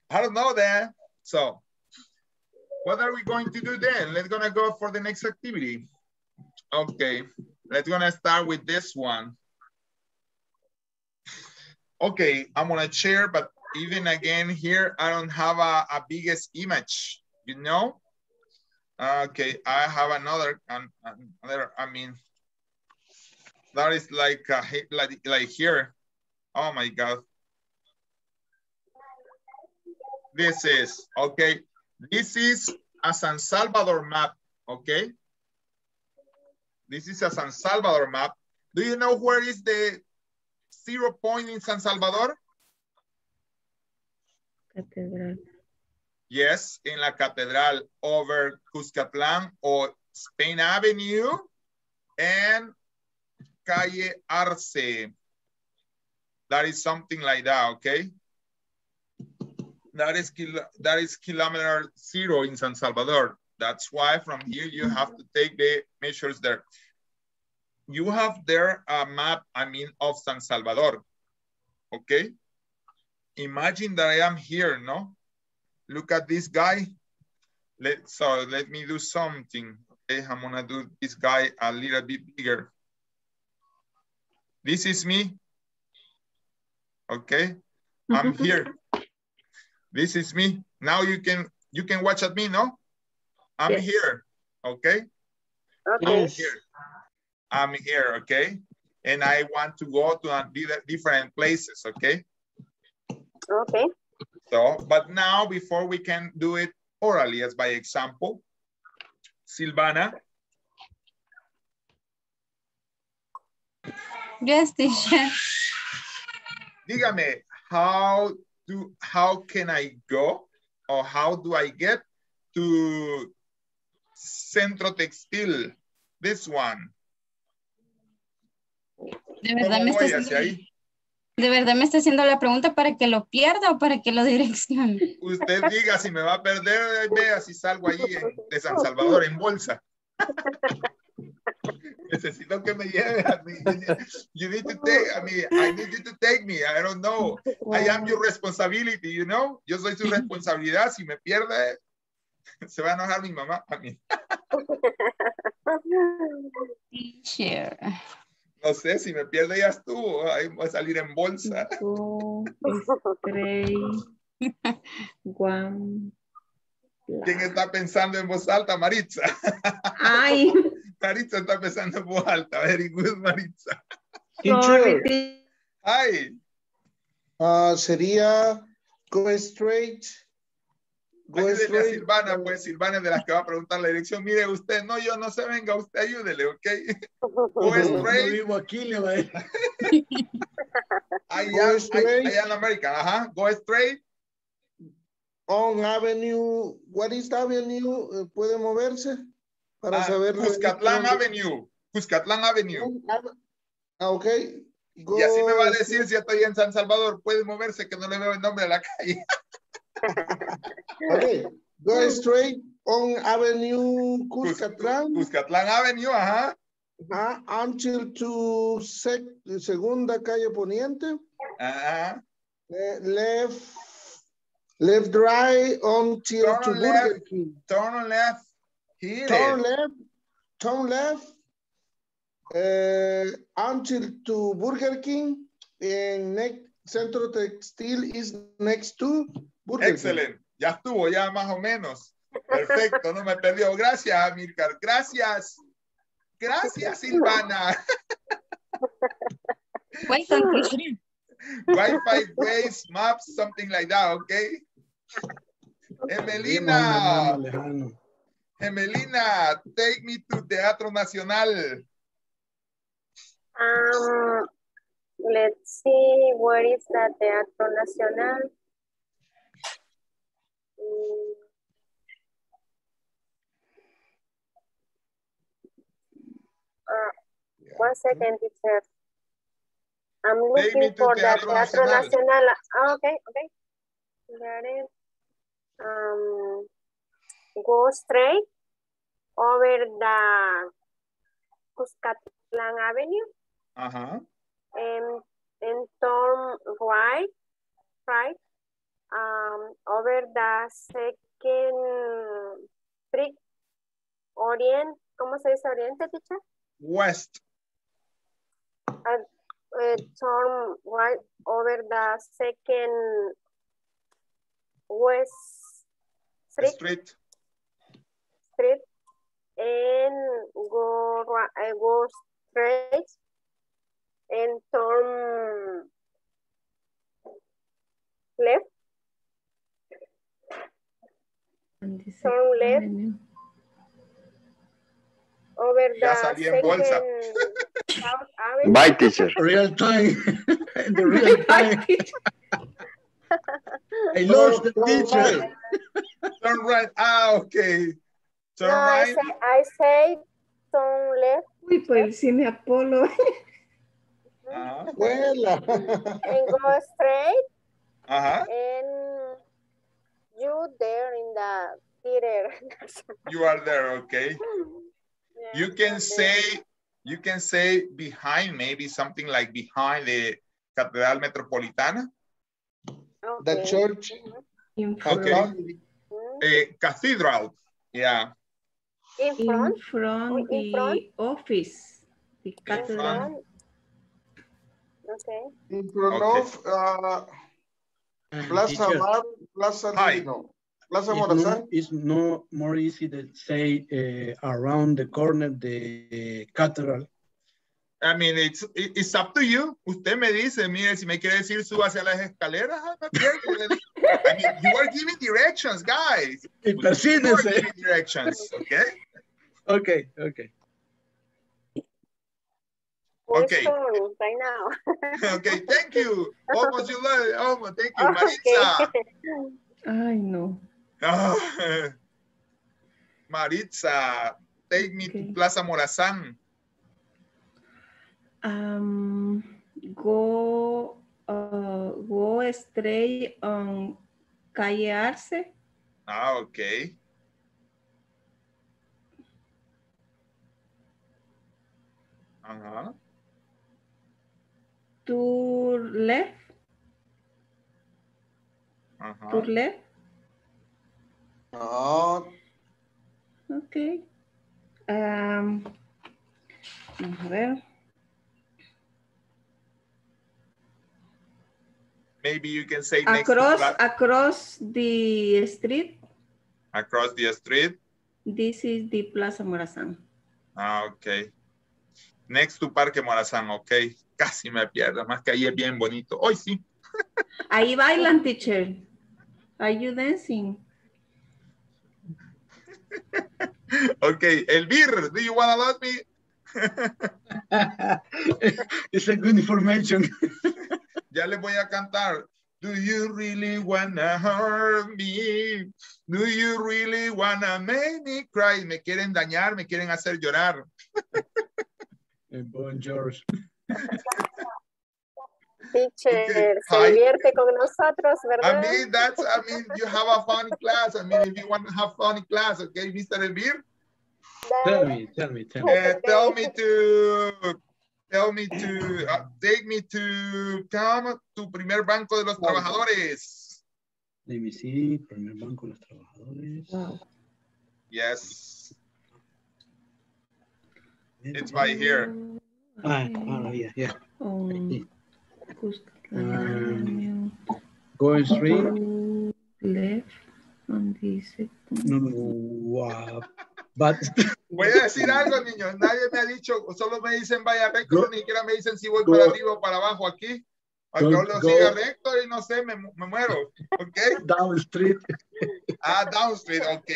I don't know that. So, what are we going to do then? Let's gonna go for the next activity. Okay, let's gonna start with this one. Okay, I'm gonna share, but even again here, I don't have a, a biggest image, you know? Okay, I have another, an- another, I mean, that is like, uh, a, like, like here. Oh my God. This is, okay, this is a San Salvador map, okay? This is a San Salvador map. Do you know where is the zero point in San Salvador? Catedral. Yes, in La Catedral over Cuscatlán or Spain Avenue and Calle Arce. That is something like that, okay? That is, that is kilometer zero in San Salvador. That's why from here you have to take the measures there. You have there a map, I mean, of San Salvador, okay? Imagine that I am here, no? Look at this guy. Let, so let me do something. Okay, I'm gonna do this guy a little bit bigger. This is me. Okay, I'm mm-hmm. here. This is me. Now you can you can watch at me, no? I'm Yes. here. Okay. Okay. I'm here. I'm here. Okay. And I want to go to a different places. Okay. Okay. So, but now before we can do it orally as by example, Silvana, Yes, teacher. Dígame, how do, how can I go or how do I get to Centro Textil? This one. De verdad, ¿Cómo me está haciendo, ahí? de verdad me está haciendo la pregunta para que lo pierda o para que lo direccione. Usted diga si me va a perder, vea si salgo ahí en- de San Salvador en bolsa. Necesito que me lleve a mí. You need to take, I mean, I need you to take me. I don't know. I am your responsibility, you know? Yo soy su responsabilidad. Si me pierde, se va a enojar mi mamá a mí. Teacher. No sé, si me pierde ya estuvo. Ahí voy a salir en bolsa. Spray, guam. ¿Quién está pensando en voz alta? Maritza. Ay, Maritza está pensando en voz alta. Very good, Maritza. Teacher, Ay. ah, sería go straight. Go Ayúdele a straight. Silvana, pues Silvana es de las que va a preguntar la dirección. Mire usted, no, yo no sé, venga, usted ayúdele, ¿ok? Go Yo straight, vivo aquí, le va a allá, Go allá, straight. allá en América, ajá, go straight, On Avenue, what is the avenue? Eh, ¿Puede moverse? Para ah, saber. Cuscatlán Avenue, Cuscatlán Avenue. Ah, ok. Go Y así me va a decir si estoy en San Salvador, puede moverse que no le veo el nombre de la calle. Okay. Go straight on Avenue Cuscatlán. Cuscatlán Avenue, ajá. Ajá, until to sec- segunda calle poniente. Ajá. Eh, left, left right until Turn to left. Burger King. Turn left, here. Turn left, turn left, eh, until to Burger King. And next, Centro Textil is next to Burger King. Excelente. Ya estuvo, ya más o menos. Perfecto, no me perdió. Gracias, Amilcar. Gracias. Gracias, Silvana. Teacher. Wi-Fi, ways, maps, something like that, okay? Emelina, Lejano. Emelina, take me to Teatro Nacional. Um, let's see, where is the Teatro Nacional? Mm. Uh, one second, teacher. I'm looking for the Teatro Teatro Nacional. Nacional. Ah, okay, okay. Got it. Um, go straight over the Cuscatlán Avenue Ajá. and, and turn right, right, um, over the second street, orient, ¿cómo se dice oriente, teacher? West. Uh, uh, turn right over the second west street, Street. Street and go ri- uh, go straight and turn left And this turn left over Ya the salí bolsa. second south Bye, teacher. Real time. The real time. I lost the teacher. Turn right. Ah, okay. Turn no I say I say turn left Uy, por el cine Apolo. Ajá. Vuela. and go straight Ajá. and you there in the theater You are there, okay. Yeah, You can I'm say, you can say behind, maybe something like behind the Catedral Metropolitana. there. The Okay. church. In Okay. front. Eh, cathedral. Yeah. In in front front in the front? office, the cathedral. front okay In front Okay. of uh, Plaza teacher, Mar, Plaza Hi. Plaza it's no, Morazán. it's no more easy to say uh, around the corner the cathedral. I mean, it's it's up to you. Usted me dice, mire, si me quiere decir suba hacia las escaleras, no pierdo. I mean, you are giving directions, guys. Y You are persínense. giving directions, okay? Okay, okay. Who's Okay. turn right now Okay, thank you. Almost you learned. Almost, thank you. Maritza. okay Ay, no. Ah, Maritza, take me to Plaza Morazán. Um, go, uh, go straight on Calle Arce. Ah, okay. Ajá. To left, Ajá. to left. No, Okay. Um, a ver. Maybe you can say next to Across, across the street, across the street. this is the Plaza Morazán. Ah, ok. Next to Parque Morazán, ok. Casi me pierdo, más que ahí es bien bonito. Hoy sí. Ahí bailan, teacher. Are you dancing? Ok, Elvir, do you want to let me? it's a good information. Ya les voy a cantar. Do you really wanna hurt me? Do you really wanna make me cry? Me quieren dañar, me quieren hacer llorar. Eh, Bon George. teacher se divierte con nosotros ¿verdad? I mean, that's, I mean, you have a funny class. I mean, if you want to have funny class, okay, Mr. Elvir? Tell me, tell me, tell me. Uh, tell me to, tell me to, uh, take me to, come to primer banco de los trabajadores. Let me see. Primer Banco de los Trabajadores. Wow. Yes, it's by here. Ah, ah, yeah, yeah. Um, Avenue. Going straight. Left on the second. No, no, wow. But Voy a decir algo, niños. Nadie me ha dicho, solo me dicen vaya recto, Go- ni siquiera me dicen si voy go- para arriba o para abajo aquí. O yo Don't lo go- siga recto y no sé, me, me muero. ¿Ok? Down street. Ah, Down Street, ok.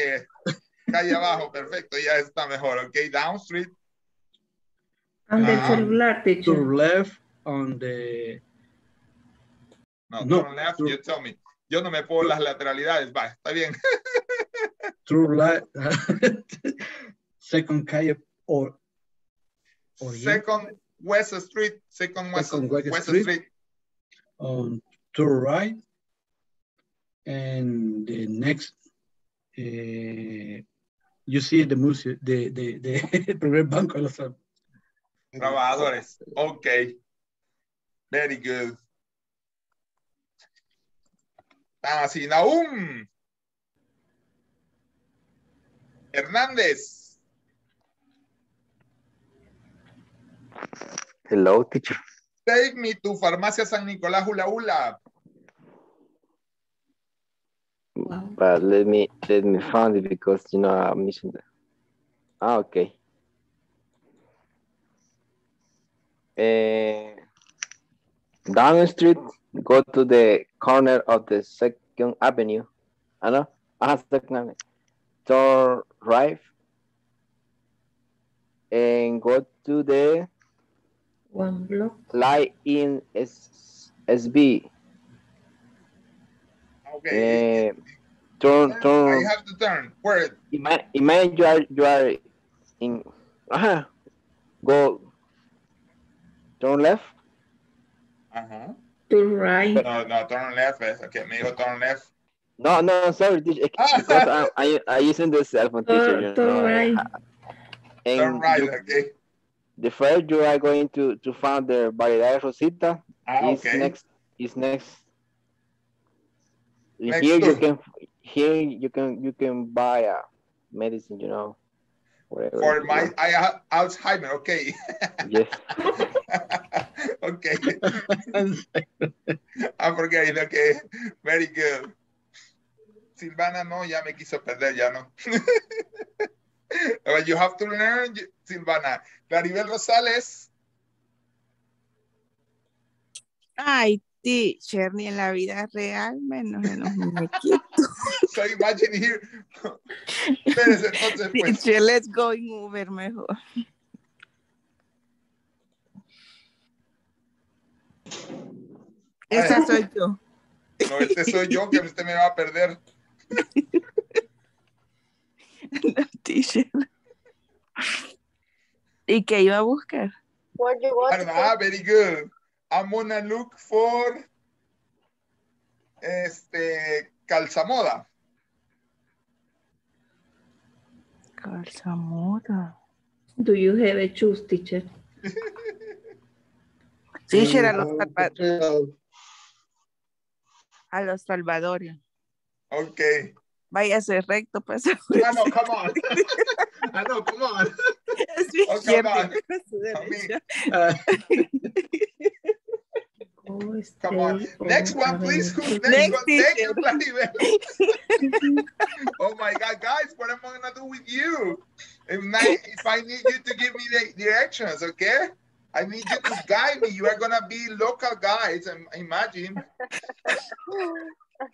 Calle abajo, perfecto, ya está mejor, ok. Down Street, And el Ah. celular, teacher. To left on the no, No, turn left, to- you tell me. Yo no me puedo las lateralidades, va, está bien. through left second calle or Oriente Second West Street, Second West, Second West West Street. Street. on to right and the next uh, you see the museo the the the primer banco de los Trabajadores, ok. Very good. Así, Naum. Hernández. Hello, teacher. Take me to Farmacia San Nicolás Hula Hula. But let me let me find it because you know I'm missing the. Ah, okay. Eh, down the street, go to the corner of the Second Avenue. I know. Ah, Second Avenue. Turn right and go to the One block. light in S SB. Okay. Eh, turn I have to turn. Where? Imagine, imagine you are you are in. Uh-huh. Go. Turn left. Uh-huh. Ajá. To right. No, no, turn left. Es, okay, me dijo turn left. No, no, sorry, teacher. Because I'm I I using the cell phone teacher. Oh, you Turn eh, right. and Turn right, you- okay. the first you are going to to find the Variedad Rosita. Ah, is okay. next. Is next. Next here you can here you can you can buy a medicine. You know. Whatever. For my. I Alzheimer, okay. Yes. okay. I'm forgetting, okay. Very good. Silvana, no, ya me quiso perder, ya no. But you have to learn, Silvana. Claribel Rosales. Ay, teacher, ni en la vida real, menos en los muñequitos. So imagine here. Espérese, entonces, pues. Let's go en Uber mejor. Esa soy yo. No, este soy yo que usted me va a perder. Teacher. ¿Y qué iba a buscar? What you want Ah, very good. I'm gonna look for este calzamoda. Calzamoda. Do you have a shoes, teacher? Teacher, a los, a los salvadorios. Ok. Váyase recto, pues. Ah, no, come on. Ah, no, come on. Es Oh, come on. con su Oh, derecha. Come on. Next one, please. Who's next, Next one? Thank you, Claribel. oh my God, guys, what am I gonna do with you? If, not, if I need you to give me the directions, okay? I need you to guide me. You are gonna be local guides. im- Imagine.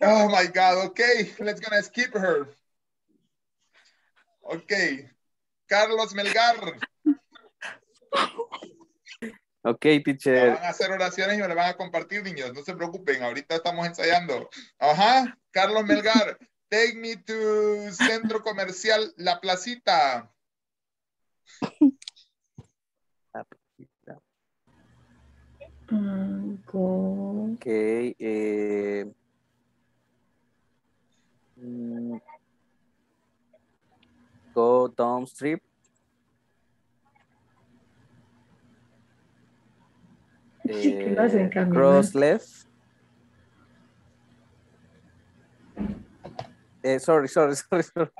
Oh my God. Okay, let's gonna skip her. Okay, Carlos Melgar. Okay, Me teacher. van a hacer oraciones y me las van a compartir, niños. No se preocupen, ahorita estamos ensayando. Ajá, Carlos Melgar. Take me to Centro Comercial La Placita. Mm, go. Okay. Eh, mm, go down strip. ¿Qué lo hacen Eh, caminar? cross left. Eh, sorry, sorry, sorry, sorry.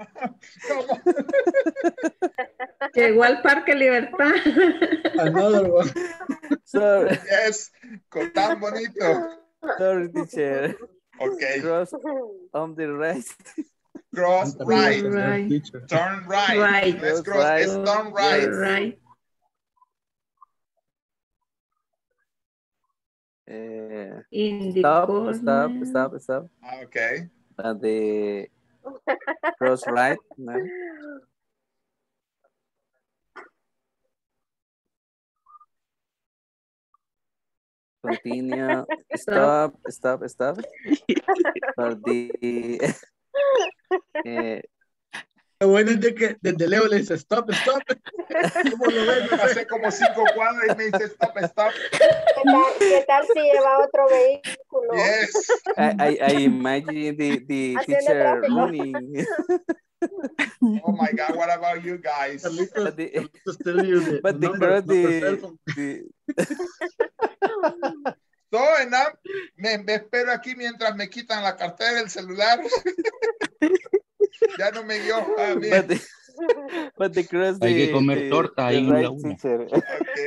Llegó al Parque Libertad. Another one. Sorry, Yes, con tan bonito. sorry, teacher. Okay, Cross on the right. cross right. Right. Turn right. Right. Let's Cross cross. right. It's turn right. Right. Uh, In the stop, corner. stop, stop, stop. Okay. At the cross right. No? Continue. Stop, stop, stop. For the eh, Lo bueno es de que desde Leo le dice stop, stop. ¿Cómo lo ven? Pasé como cinco cuadras y me dice stop, stop. ¿Qué tal, qué tal si lleva otro vehículo? Yes. I, I, I imagine the, the teacher running. Oh my God, what about you guys? But the, Just tell you the but the number, the, the, So, enough. Me, me espero aquí mientras me quitan la cartera, el celular. ya no me dio. Ah, but the, but the cross, Hay que comer torta ahí en la right una. teacher. Ok.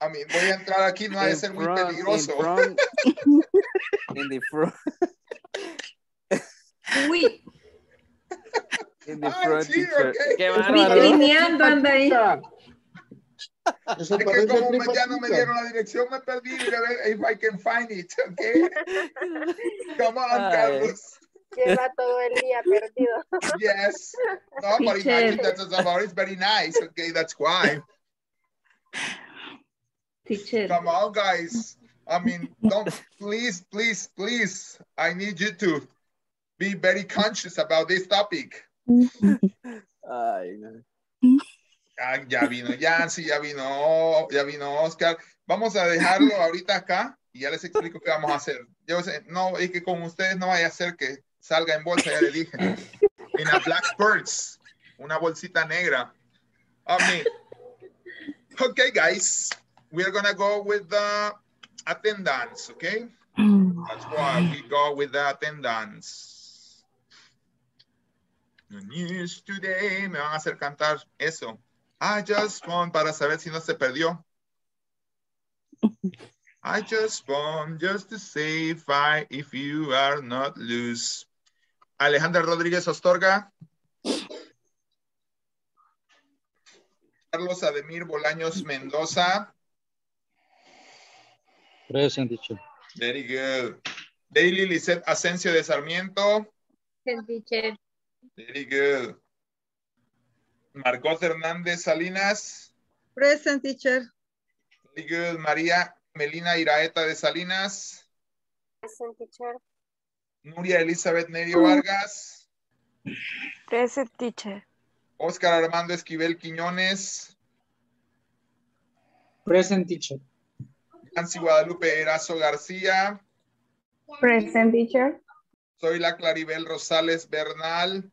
A mí, voy a entrar aquí, no ha de In ser muy front, in peligroso. front, in the front, Uy, in the Ah, front, sí, teacher. ok. Qué vitrineando anda ahí. Eso Es que como me- ya no me dieron la dirección, me perdí. A ver if I can find it, okay? Come on, Ay. Carlos. Lleva todo el día perdido. Yes. Teacher. imagine that Salvador is very nice. Okay, that's why. Teacher. Come on, guys. I mean, don't please, please, please. I need you to be very conscious about this topic. Ay, no. Ah, ya vino Yancy, ya vino, ya vino Oscar. Vamos a dejarlo ahorita acá y ya les explico qué vamos a hacer. Yo sé, no, es que con ustedes no vaya a ser que salga en bolsa, ya le dije. En a black purse, una bolsita negra. I mean, okay, guys, we are gonna go with the attendance, okay? That's why we go with the attendance. The news today, me van a hacer cantar eso. I just want para saber si no se perdió. I just want just to say if I, if you are not loose. Alejandra Rodríguez Ostorga. Carlos Ademir Bolaños Mendoza. Present, teacher. Very good. Daily Lisette Asensio de Sarmiento. Teacher. Very good. Margot Hernández Salinas. Present teacher. Very good. María Melina Iraeta de Salinas. Present teacher. Nuria Elizabeth Nerio Vargas. Present teacher. Oscar Armando Esquivel Quiñones. Present teacher. Nancy Guadalupe Erazo García. Present teacher. Soy la Claribel Rosales Bernal.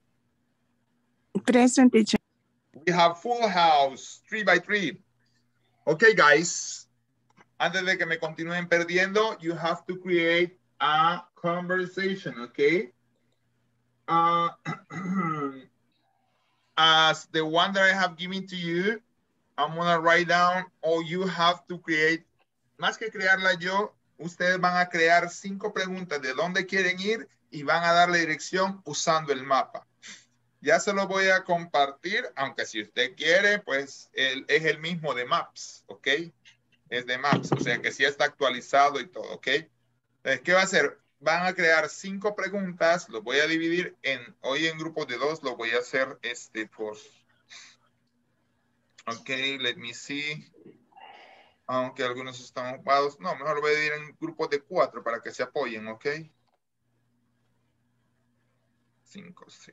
Present teacher. We have full house, three by three. Okay, guys. Antes de que me continúen perdiendo, you have to create a conversation, okay? Uh, as the one that I have given to you, I'm gonna write down, or you have to create, más que crearla yo, ustedes van a crear cinco preguntas de dónde quieren ir y van a darle dirección usando el mapa. Ya se lo voy a compartir, aunque si usted quiere, pues es el mismo de Maps, ¿ok? Es de Maps, o sea que sí está actualizado y todo, ¿ok? Entonces, ¿qué va a hacer? Van a crear cinco preguntas, los voy a dividir en, hoy en grupos de dos, lo voy a hacer este por, ok, let me see. Aunque algunos están ocupados, no, mejor voy a dividir en grupos de cuatro para que se apoyen, ¿ok? Cinco, sí.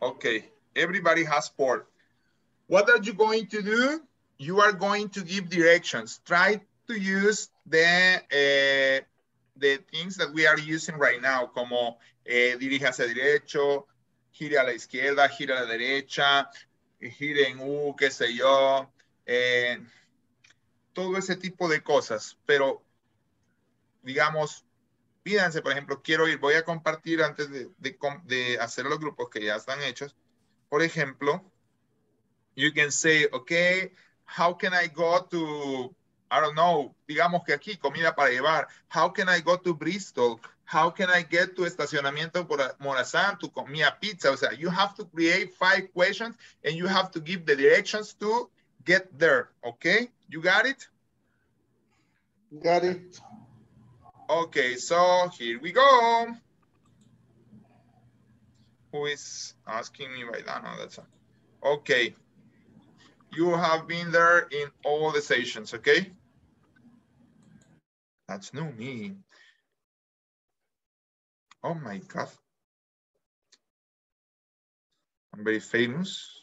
Okay, everybody has four. What are you going to do? You are going to give directions. Try to use the, eh, the things that we are using right now, como eh, hacia derecho, gire a la izquierda, gire a la derecha, gire en U, qué sé yo, eh, todo ese tipo de cosas. Pero, digamos, pídanse, por ejemplo, quiero ir, voy a compartir antes de, de de hacer los grupos que ya están hechos. Por ejemplo, you can say, okay, how can I go to, I don't know, digamos que aquí, comida para llevar. How can I go to Bristol? How can I get to estacionamiento por Morazán to comida pizza? O sea, you have to create five questions and you have to give the directions to get there, okay? You got it? Got it. Okay, so here we go. Who is asking me right now? No, that's okay. You have been there in all the sessions, okay? That's new me. Oh my God. I'm very famous.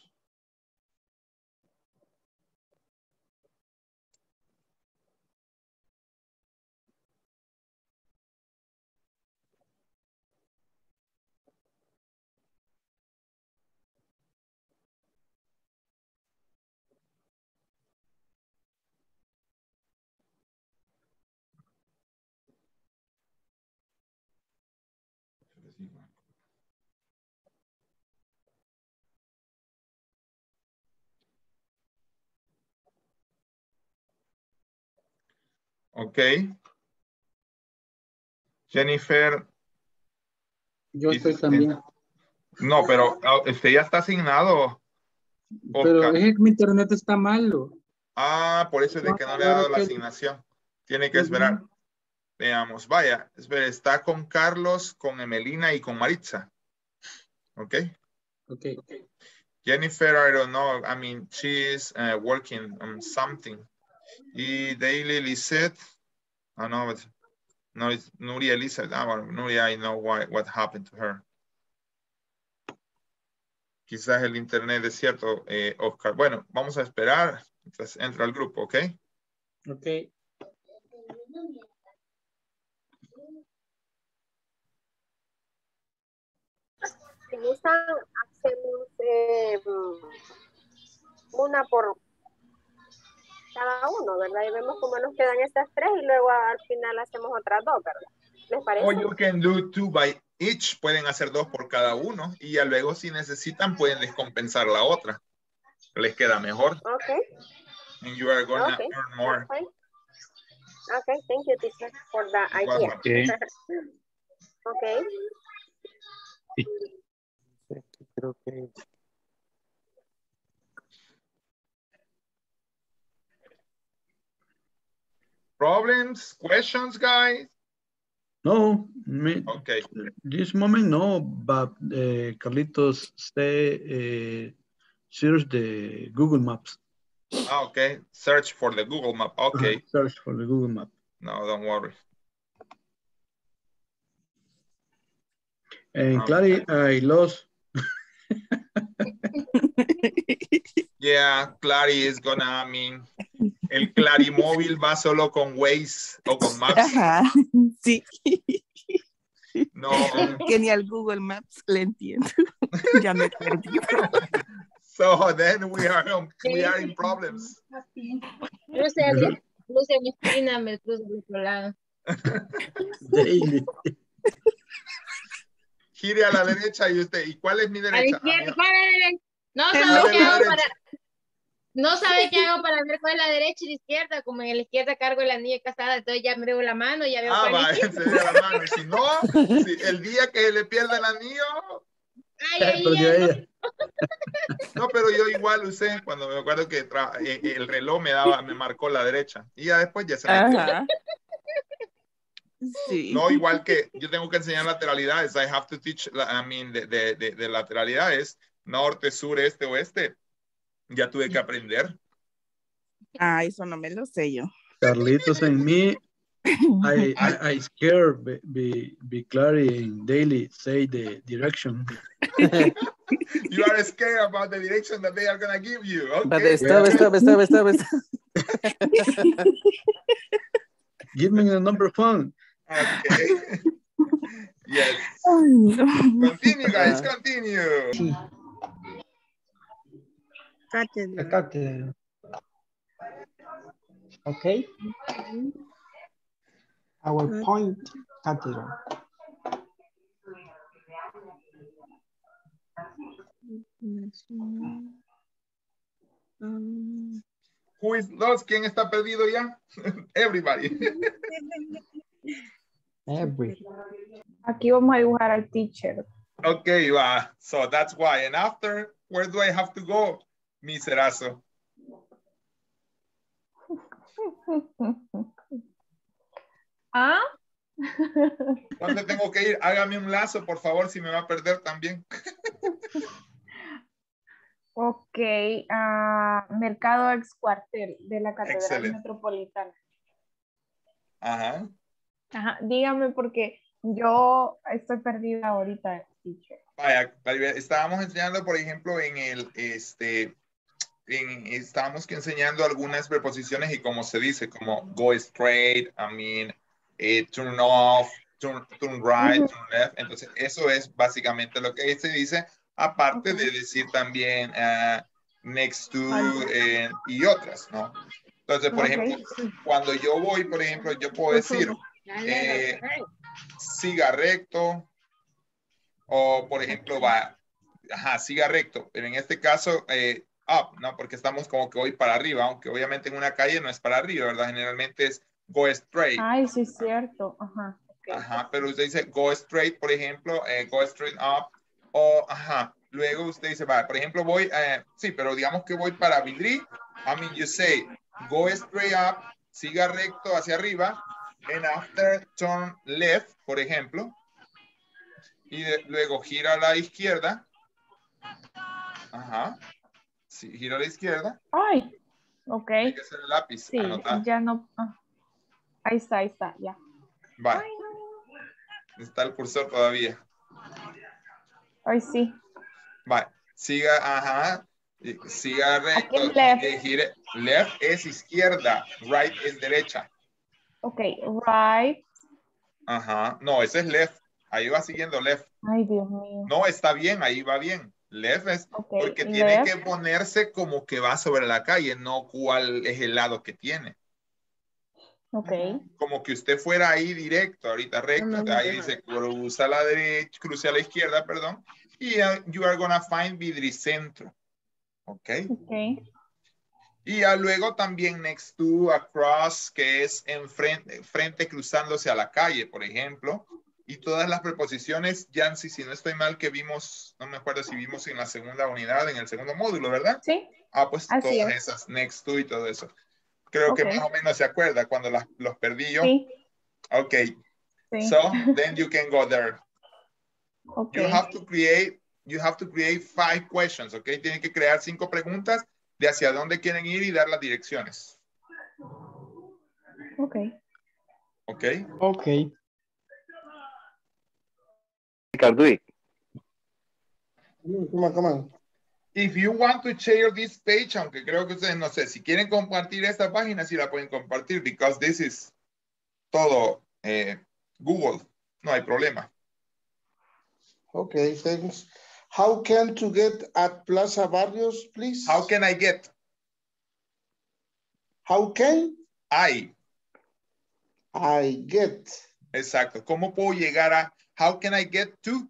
Ok. Jennifer. Yo estoy también. No, pero ah, usted ya está asignado. Pero Oscar. es que mi internet está malo. Ah, por eso es de que no le ha dado la asignación. Tiene que esperar. Veamos, vaya, espere, está con Carlos, con Emelina y con Maritza. Ok. Ok. Jennifer, I don't know. I mean, she is uh, working on something. Y Daily Lisette, I know, but no, it's Nuria Lisette. Ah, bueno, Nuria, I know why, what happened to her. Quizás el internet es cierto, eh, Oscar. Bueno, vamos a esperar mientras entra al grupo, ¿ok? Ok. Si gustan, hacemos eh, una por cada uno, ¿verdad? Y vemos cómo nos quedan estas tres y luego al final hacemos otras dos, ¿verdad? ¿Les parece? O you can do two by each. Pueden hacer dos por cada uno y ya luego si necesitan pueden descompensar la otra. Les queda mejor. Okay. And you are gonna Okay. earn more. Fine. Okay, thank you, teacher, for the idea. Okay. okay. Creo que Problems, questions, guys? No, me, Okay. this moment no, but uh, Carlitos stay uh, search the Google Maps. Ah, okay. Search for the Google map. Okay. Uh-huh, search for the Google Map. No, don't worry. And Ah, Clary, I lost. Yeah, Clary is gonna, I mean, el Clarimóvil va solo con Waze o con Maps. Ajá, sí. No. Que ni al Google Maps le entiendo. ya me perdí. So then we are, on- we are in problems. Luce, luce mi esquina, me cruzo del otro lado. Daily. Gire a la derecha y usted, ¿y cuál es mi A la derecha? Izquierda, para la derecha. No hago derecha. para... No sabe qué hago para ver cuál es la derecha y la izquierda. Como en la izquierda cargo el anillo casada, entonces ya me veo la mano, ya veo Ah, cuál va, es. se ve la mano. Si no, si el día que le pierda el anillo, Ay, ay, Porque ay, ella- no, pero yo igual usé cuando me acuerdo que tra- eh, eh, el reloj me daba, me marcó la derecha y ya después ya se me. Ajá. Sí. No, igual que yo tengo que enseñar lateralidades. I have to teach, I mean, de, de, de, de lateralidades, norte, sur, este, oeste. Ya tuve que aprender. Ah, eso no me lo sé yo. Carlitos and me, I, I, I scared be, be, be Clary and Daily say the direction. You are scared about the direction that they are gonna give you. But Okay. stop, stop, stop, stop, stop. Give me the number phone. Okay. yes. Continue, guys. Continue. La cátedra. Okay. Our point cathedral. Um, Who is lost? ¿Quién está perdido ya? Everybody. Every. Aquí vamos a dibujar al teacher. Okay, va. So that's why. And after, where do I have to go? Miserazo. ¿Ah? ¿Dónde tengo que ir? Hágame un lazo, por favor, si me va a perder también. Ok, ah, Mercado Ex Cuartel de la Catedral Excelente. Metropolitana. Ajá. Ajá, dígame porque yo estoy perdida ahorita, teacher. Vaya, Claribel, estábamos enseñando, por ejemplo, en el, este, en, estábamos que enseñando algunas preposiciones y como se dice, como go straight, I mean, eh, turn off, turn, turn right, Ujú. turn left. Entonces, eso es básicamente lo que se dice, aparte de decir también ah, next to eh, y otras, ¿no? Entonces, por Ok, ejemplo, cuando yo voy, por ejemplo, yo puedo decir, eh, siga recto, o por ejemplo, va, ajá, siga recto, pero en este caso, eh, up, ¿no? Porque estamos como que voy para arriba, aunque obviamente en una calle no es para arriba, ¿verdad? Generalmente es go straight. Ay, sí es cierto. Ajá. Ajá, pero usted dice go straight, por ejemplo, eh, go straight up, o ajá, luego usted dice, va, por ejemplo, voy, eh, sí, pero digamos que voy para Vidri, I mean, you say, go straight up, siga recto hacia arriba, and after turn left, por ejemplo, y de- luego gira a la izquierda, ajá, sí, gira a la izquierda, Ay, ok. hay que hacer el lápiz, Sí, anotar, ya no. ah. Ahí está, ahí está, ya. va, está el cursor todavía. Ay, sí. Va, siga, ajá, siga recto, left. gire- left es izquierda, right es derecha, Ok, right. ajá, no, ese es left, ahí va siguiendo left, Ay, Dios mío. no, está bien, ahí va bien, left es porque tiene que ponerse como que va sobre la calle, no cuál es el lado que tiene, Ok. como que usted fuera ahí directo, ahorita recto, No, no, ahí dice cruza a la derecha, cruce a la izquierda, perdón, y uh, you are gonna find Vidricentro, ok, Ok. Y ya luego también next to, across, que es enfrente, frente cruzándose a la calle, por ejemplo. Y todas las preposiciones, Yancy, si no estoy mal, que vimos, no me acuerdo si vimos en la segunda unidad, en el segundo módulo, ¿verdad? Sí. Ah, pues Así todas es. esas, next to y todo eso. Creo que más o menos se acuerda cuando las, los perdí yo. Sí. Ok, Sí. so then you can go there. Ok. You have to create, you have to create five questions, ok? Tienen que crear cinco preguntas de hacia dónde quieren ir y dar las direcciones. Ok. ¿Ok? Ok. Do it. Come on, come on. If you want to share this page, aunque creo que ustedes no sé, si quieren compartir esta página, sí la pueden compartir, because this is todo eh, Google. No hay problema. Okay, thanks. How can to get at Plaza Barrios, please? How can I get? How can I. I get? Exacto. ¿Cómo puedo llegar a? How can I get to?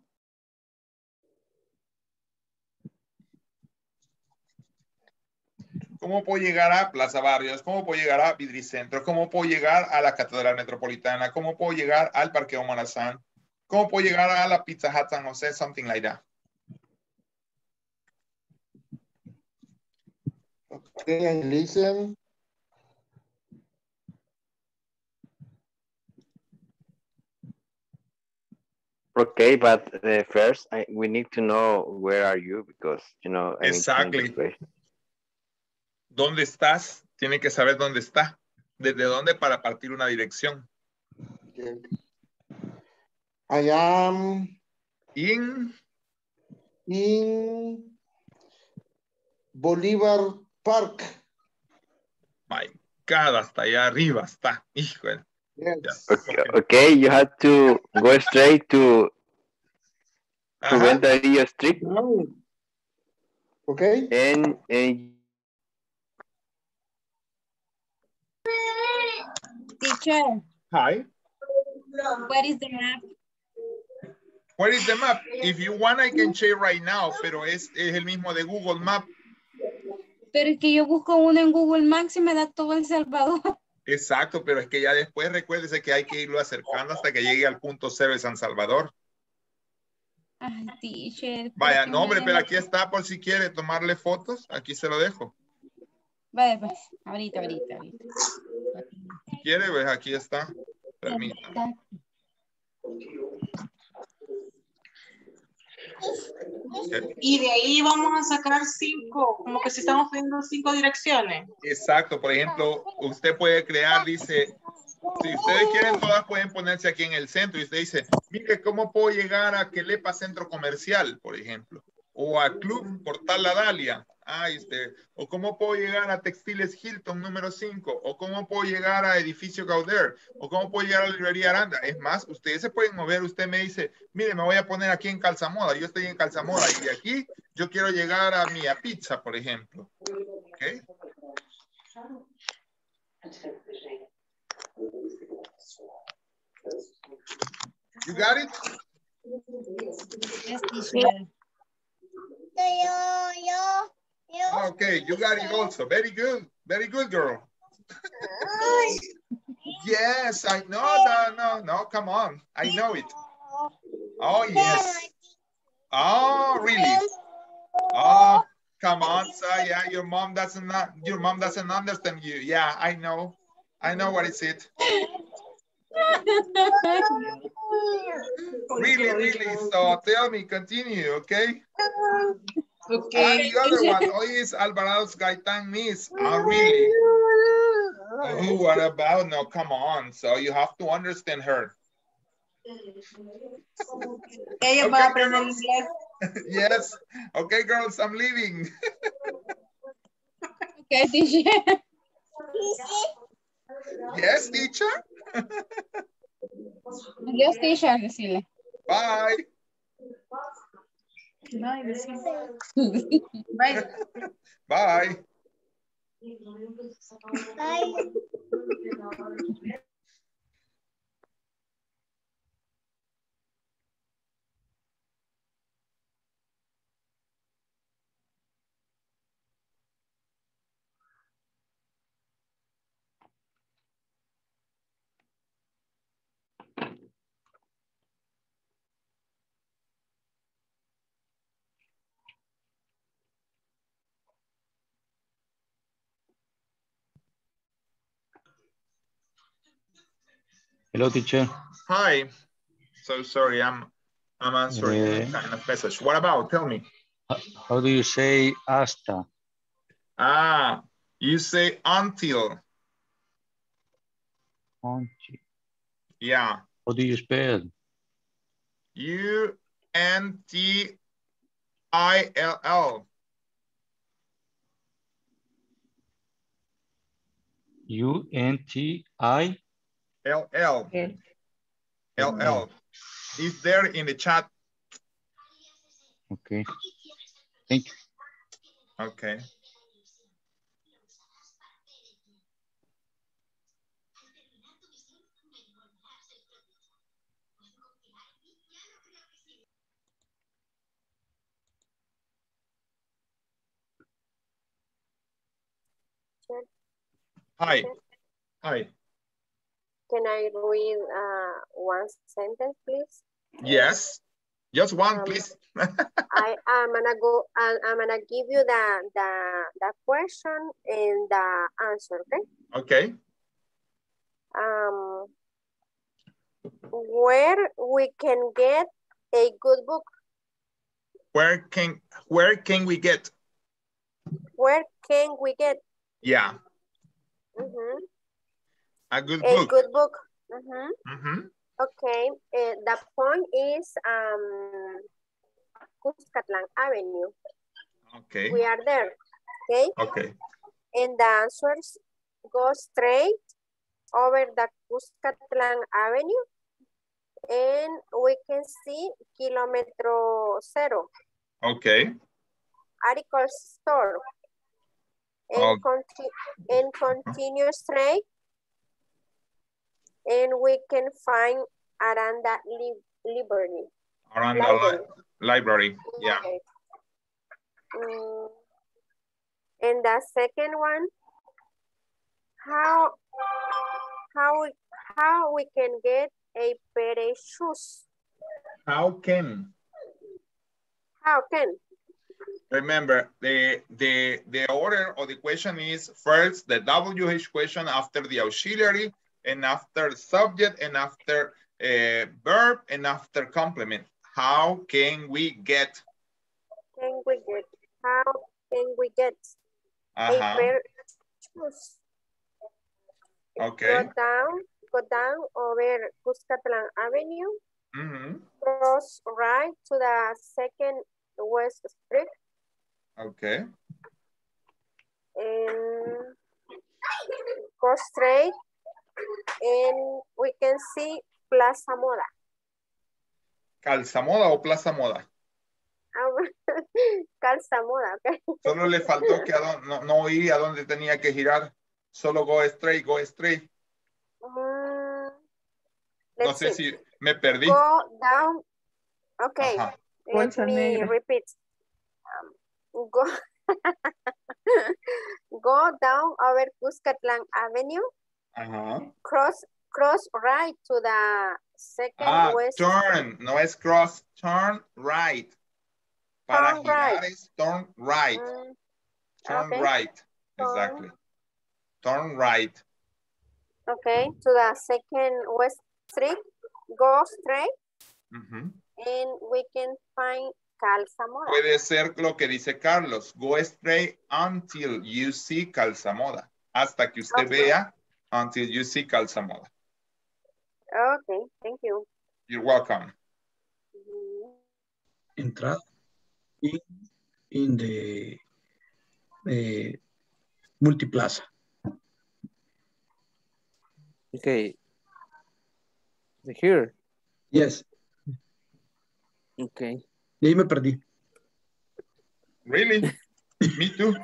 ¿Cómo puedo llegar a Plaza Barrios? ¿Cómo puedo llegar a Vidricentro? ¿Cómo puedo llegar a la Catedral Metropolitana? ¿Cómo puedo llegar al Parque Morazán? ¿Cómo puedo llegar a la Pizza Hut San José? Something like that. Okay, and listen. Okay, but uh, first I, we need to know where are you because you know. I Exactly. ¿Dónde estás? Tiene que saber dónde está. ¿Desde dónde para partir una dirección? Okay. I am in in Bolívar Park. My God, hasta allá arriba está. Híjole. Yes. Okay, okay, you have to go straight to. Rubén Darío Street. Okay. And, and Teacher, Hi. what is the map? Where is the map? If you want, I can share right now, pero es, es el mismo de Google Map. Pero es que yo busco uno en Google Maps y me da todo El Salvador. Exacto, pero es que ya después recuérdese que hay que irlo acercando hasta que llegue al punto cero de San Salvador. Ay, teacher. Vaya, no, hombre, pero aquí está por si quiere tomarle fotos. Aquí se lo dejo. Vaya, pues, ahorita, ahorita, ahorita. ¿Quiere? Pues aquí está. Permítame. Y de ahí vamos a sacar cinco, como que si estamos viendo cinco direcciones. Exacto. Por ejemplo, usted puede crear, dice, si ustedes quieren, todas pueden ponerse aquí en el centro y usted dice, mire, ¿cómo puedo llegar a Quelepa Centro Comercial, por ejemplo? O a Club Portal La Dalia. Ah, este, o cómo puedo llegar a Textiles Hilton número 5, o cómo puedo llegar a Edificio Gauder, o cómo puedo llegar a la librería Aranda. Es más, ustedes se pueden mover, usted me dice, mire, me voy a poner aquí en Calzamoda, yo estoy en Calzamoda, y de aquí yo quiero llegar a Mia Pizza, por ejemplo. ¿Ok? You got it? Yes, teacher. Okay, you got it also. Very good. Very good, girl. yes, I know. No, no, no, come on. I know it. Oh, yes. Oh, really? Oh, come on, so yeah, your mom doesn't your mom doesn't understand you. Yeah, I know. I know what is it. Really, really. So tell me, continue, okay? Okay. And the other one, oh, is Alvarado's Gaitan Miss. Oh, really? Oh, what about? No, come on. So you have to understand her. Ella va a aprender inglés. yes. Okay, girls, I'm leaving. Okay, teacher. yes, teacher. Dios, teacher, decirle. Bye. Assim. Vai, assim. Bye. Bye. Hello, teacher. Hi. So sorry, I'm I'm answering kind of message. What about? Tell me. How do you say hasta? Ah, you say until. Until. Yeah. How do you spell? U N T I L L. U N T I L L. L L. Is there in the chat? Okay. Thank you. Okay. Hi. Hi. Can I read uh, one sentence, please? Yes. Just one, Um, please. I am gonna go. I'm, I'm gonna give you the the the question and the answer. Okay. Okay. Um, where we can get a good book? Where can where can we get? Where can we get Yeah, mhm, a good a book. good book? Mhm. Mhm. Okay. Uh, the point is um, Cuscatlan Avenue. Okay. We are there. Okay. Okay. And the answers go straight over the Cuscatlan Avenue and we can see kilometro zero, Okay. article store. And, Oh. conti and continue straight and we can find Aranda Li Liberty. Around the li library. Yeah. Okay. Mm, and the second one, how how we how we can get a pair of shoes? How can? How can? Remember, the, the, the order of the question is first the WH question after the auxiliary and after subject and after uh, verb and after complement. How can we get? Can we get? How can we get of shoes? Okay. Go down, go down over Cuscatlán Avenue, Mm -hmm. cross right to the second West Street, Okay. and go straight, and we can see Plaza Moda. ¿Calzamoda o Plaza Moda? Ah, Calza Moda, okay? Solo le faltó que no, no oí a dónde tenía que girar. Solo go straight, go straight. Mm, No sé see. si me perdí. Go down. Okay. Ajá. Let Bolsa me negra. repeat. Um, go go down over Cuscatlán Avenue. Cross cross right to the second Ah, west. turn, no es cross, turn right. Para Turn girar right. es turn right. Mm, Turn okay. right. Turn. Exactly. Turn right. okay. To the second west street. Go straight, and we can find Calzamoda. Puede ser lo que dice Carlos. Go straight until you see calzamoda. Hasta que usted Okay. vea until you see calzamoda. Okay. Thank you. You're welcome. entrada in, in the eh, multiplaza. Okay. Here. Yes, Okay. y ahí me perdí. Really? Me too.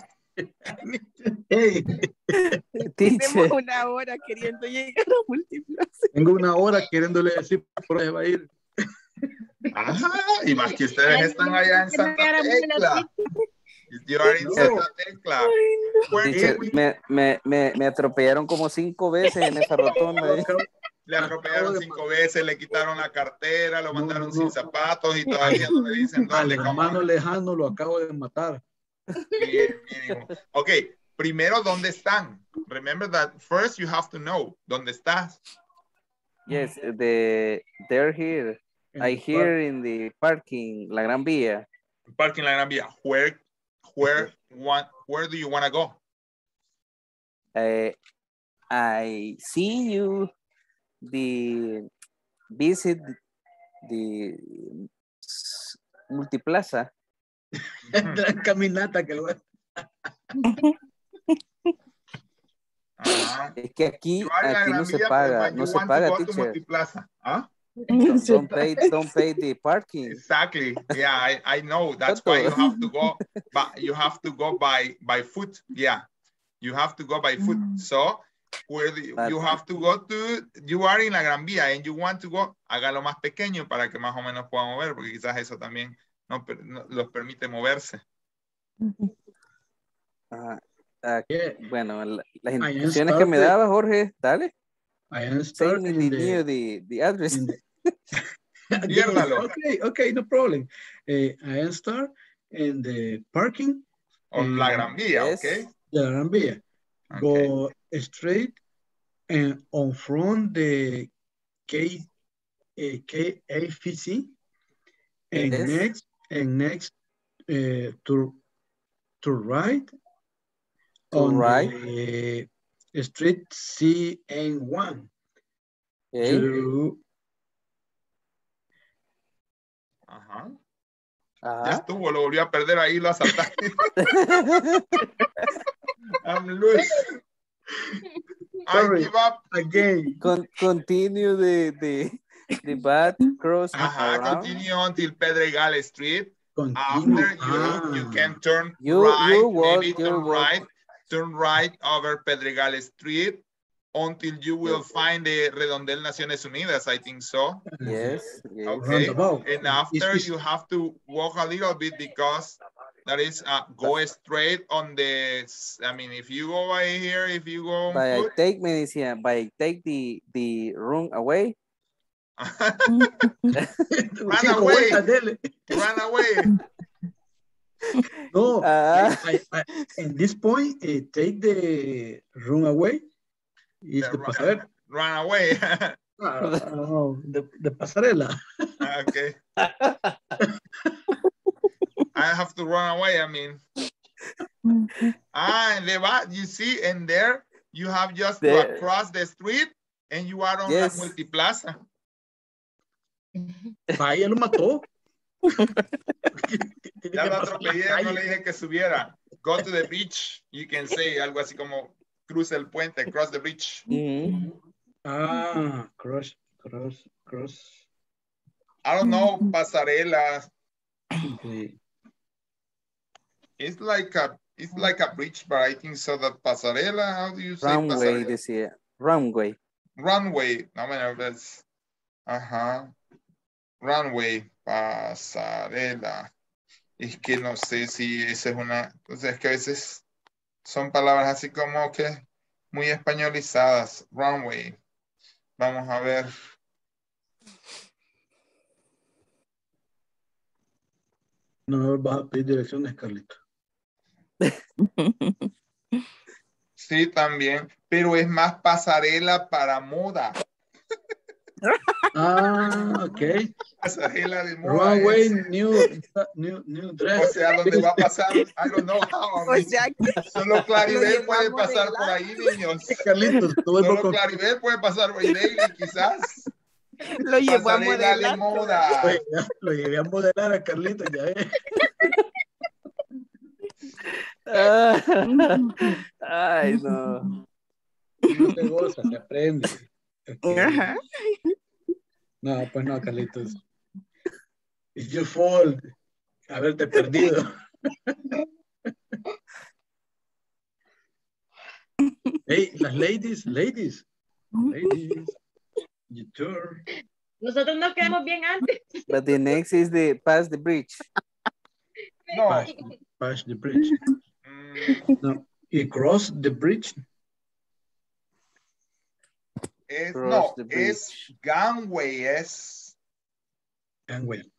Hey, Tenemos una hora queriendo llegar a multiplaza. tengo una hora queriéndole decir por dónde va a ir. Ajá, y más que ustedes están allá en Santa Tecla. You are in No. Santa Tecla. Me, me, me, me atropellaron como cinco veces en esa rotonda. ¿eh? Le atropellaron cinco veces, le quitaron la cartera, lo mandaron no, sin zapatos y todavía no le dicen Al dónde. cómo. hermano lejano lo acabo de matar. Bien, bien. Ok, primero, ¿dónde están? Remember that first you have to know dónde estás. Yes, the, they're here. I hear in the parking, la Gran Vía. Parking la Gran Vía. Where, where, want, where do you want to go? Uh, I see you the visit the multiplaza. Gran caminata que lo Ajá. Es que aquí, aquí no se paga, no se paga, teacher. ¿Ah? Don't pay, don't pay the parking. Exactly. Yeah, I, I know. That's why you have to go, but you have to go by by foot. Yeah, you have to go by foot. So where the, you have to go to, you are in la Gran Vía and you want to go, hágalo más pequeño para que más o menos pueda mover, porque quizás eso también no, no- los permite moverse. Ah, ah, bueno, la- las instrucciones que me daba Jorge, dale. I am Send start me in the, the- new, the, the address. the- okay, okay, no problem. Eh, I am start in the parking O la Eh, Gran Vía, yes. ¿ok? de la Gran Vía. Go straight and on front the K, eh, KFC and Yes. next and next uh, to to right To on right. the street CN1 Okay. to Ajá. Ya estuvo, lo volvió a perder ahí, lo asaltaste. I'm loose. I Sorry. give up. again. Con, continue the, the, the bad cross Ajá, around. continue until Pedregal Street. Continue. After you, Ah. you can turn You- right, you walk, maybe turn walk. right, turn right over Pedregal Street until you will find the Redondel Naciones Unidas, I think so. Yes. yes. Okay. And after you have to walk a little bit because that is uh, go straight on the, I mean, if you go by here, if you go on But I take me decía, but I take the, the room away. Run away, run away. No, Ah. I, I, in this point, eh, take the run away. Is the pasarela. Run away. Ah, no, the, the pasarela. okay. I have to run away, I mean. Ah, and the back, you see, and there you have just to There. cross the street and you are on Yes. la multiplaza. Vaya, lo mató. Ya lo atropellé, no le dije que subiera. Go to the beach, you can say algo así como cruza el puente, cross the bridge. Ah, cross, cross, cross. I don't know, pasarela. Sí. It's like a it's like a bridge, but I think so that pasarela, how do you say Runway, pasarela? decía. Runway. Runway, no bueno, es, ajá. Runway, pasarela. Es que no sé si esa es una, entonces es que a veces son palabras así como que muy españolizadas. Runway. Vamos a ver. No me vas a pedir direcciones, Carlito. Sí, también, pero es más pasarela para moda. Ah, ok. Pasarela de moda. Runway, new, new, new dress. O sea, donde va a pasar, I don't know how. O sea que Solo lo Claribel puede pasar por ahí, niños. Carlitos, Solo poco- Claribel puede pasar por ahí, quizás. lo llevó a de modelar. moda. Oye, ya, lo llevé a modelar a Carlitos, ya ves. Ay, no. No se goza, se aprende. Ajá. No, pues no, Carlitos. It's your fault haberte perdido. Hey, las ladies, ladies, ladies, your turn. Nosotros nos quedamos bien antes. But the next is the pass the bridge. No, Pass, pass the bridge. No, y cross the bridge. Es, no, es gangway, es. Gangway.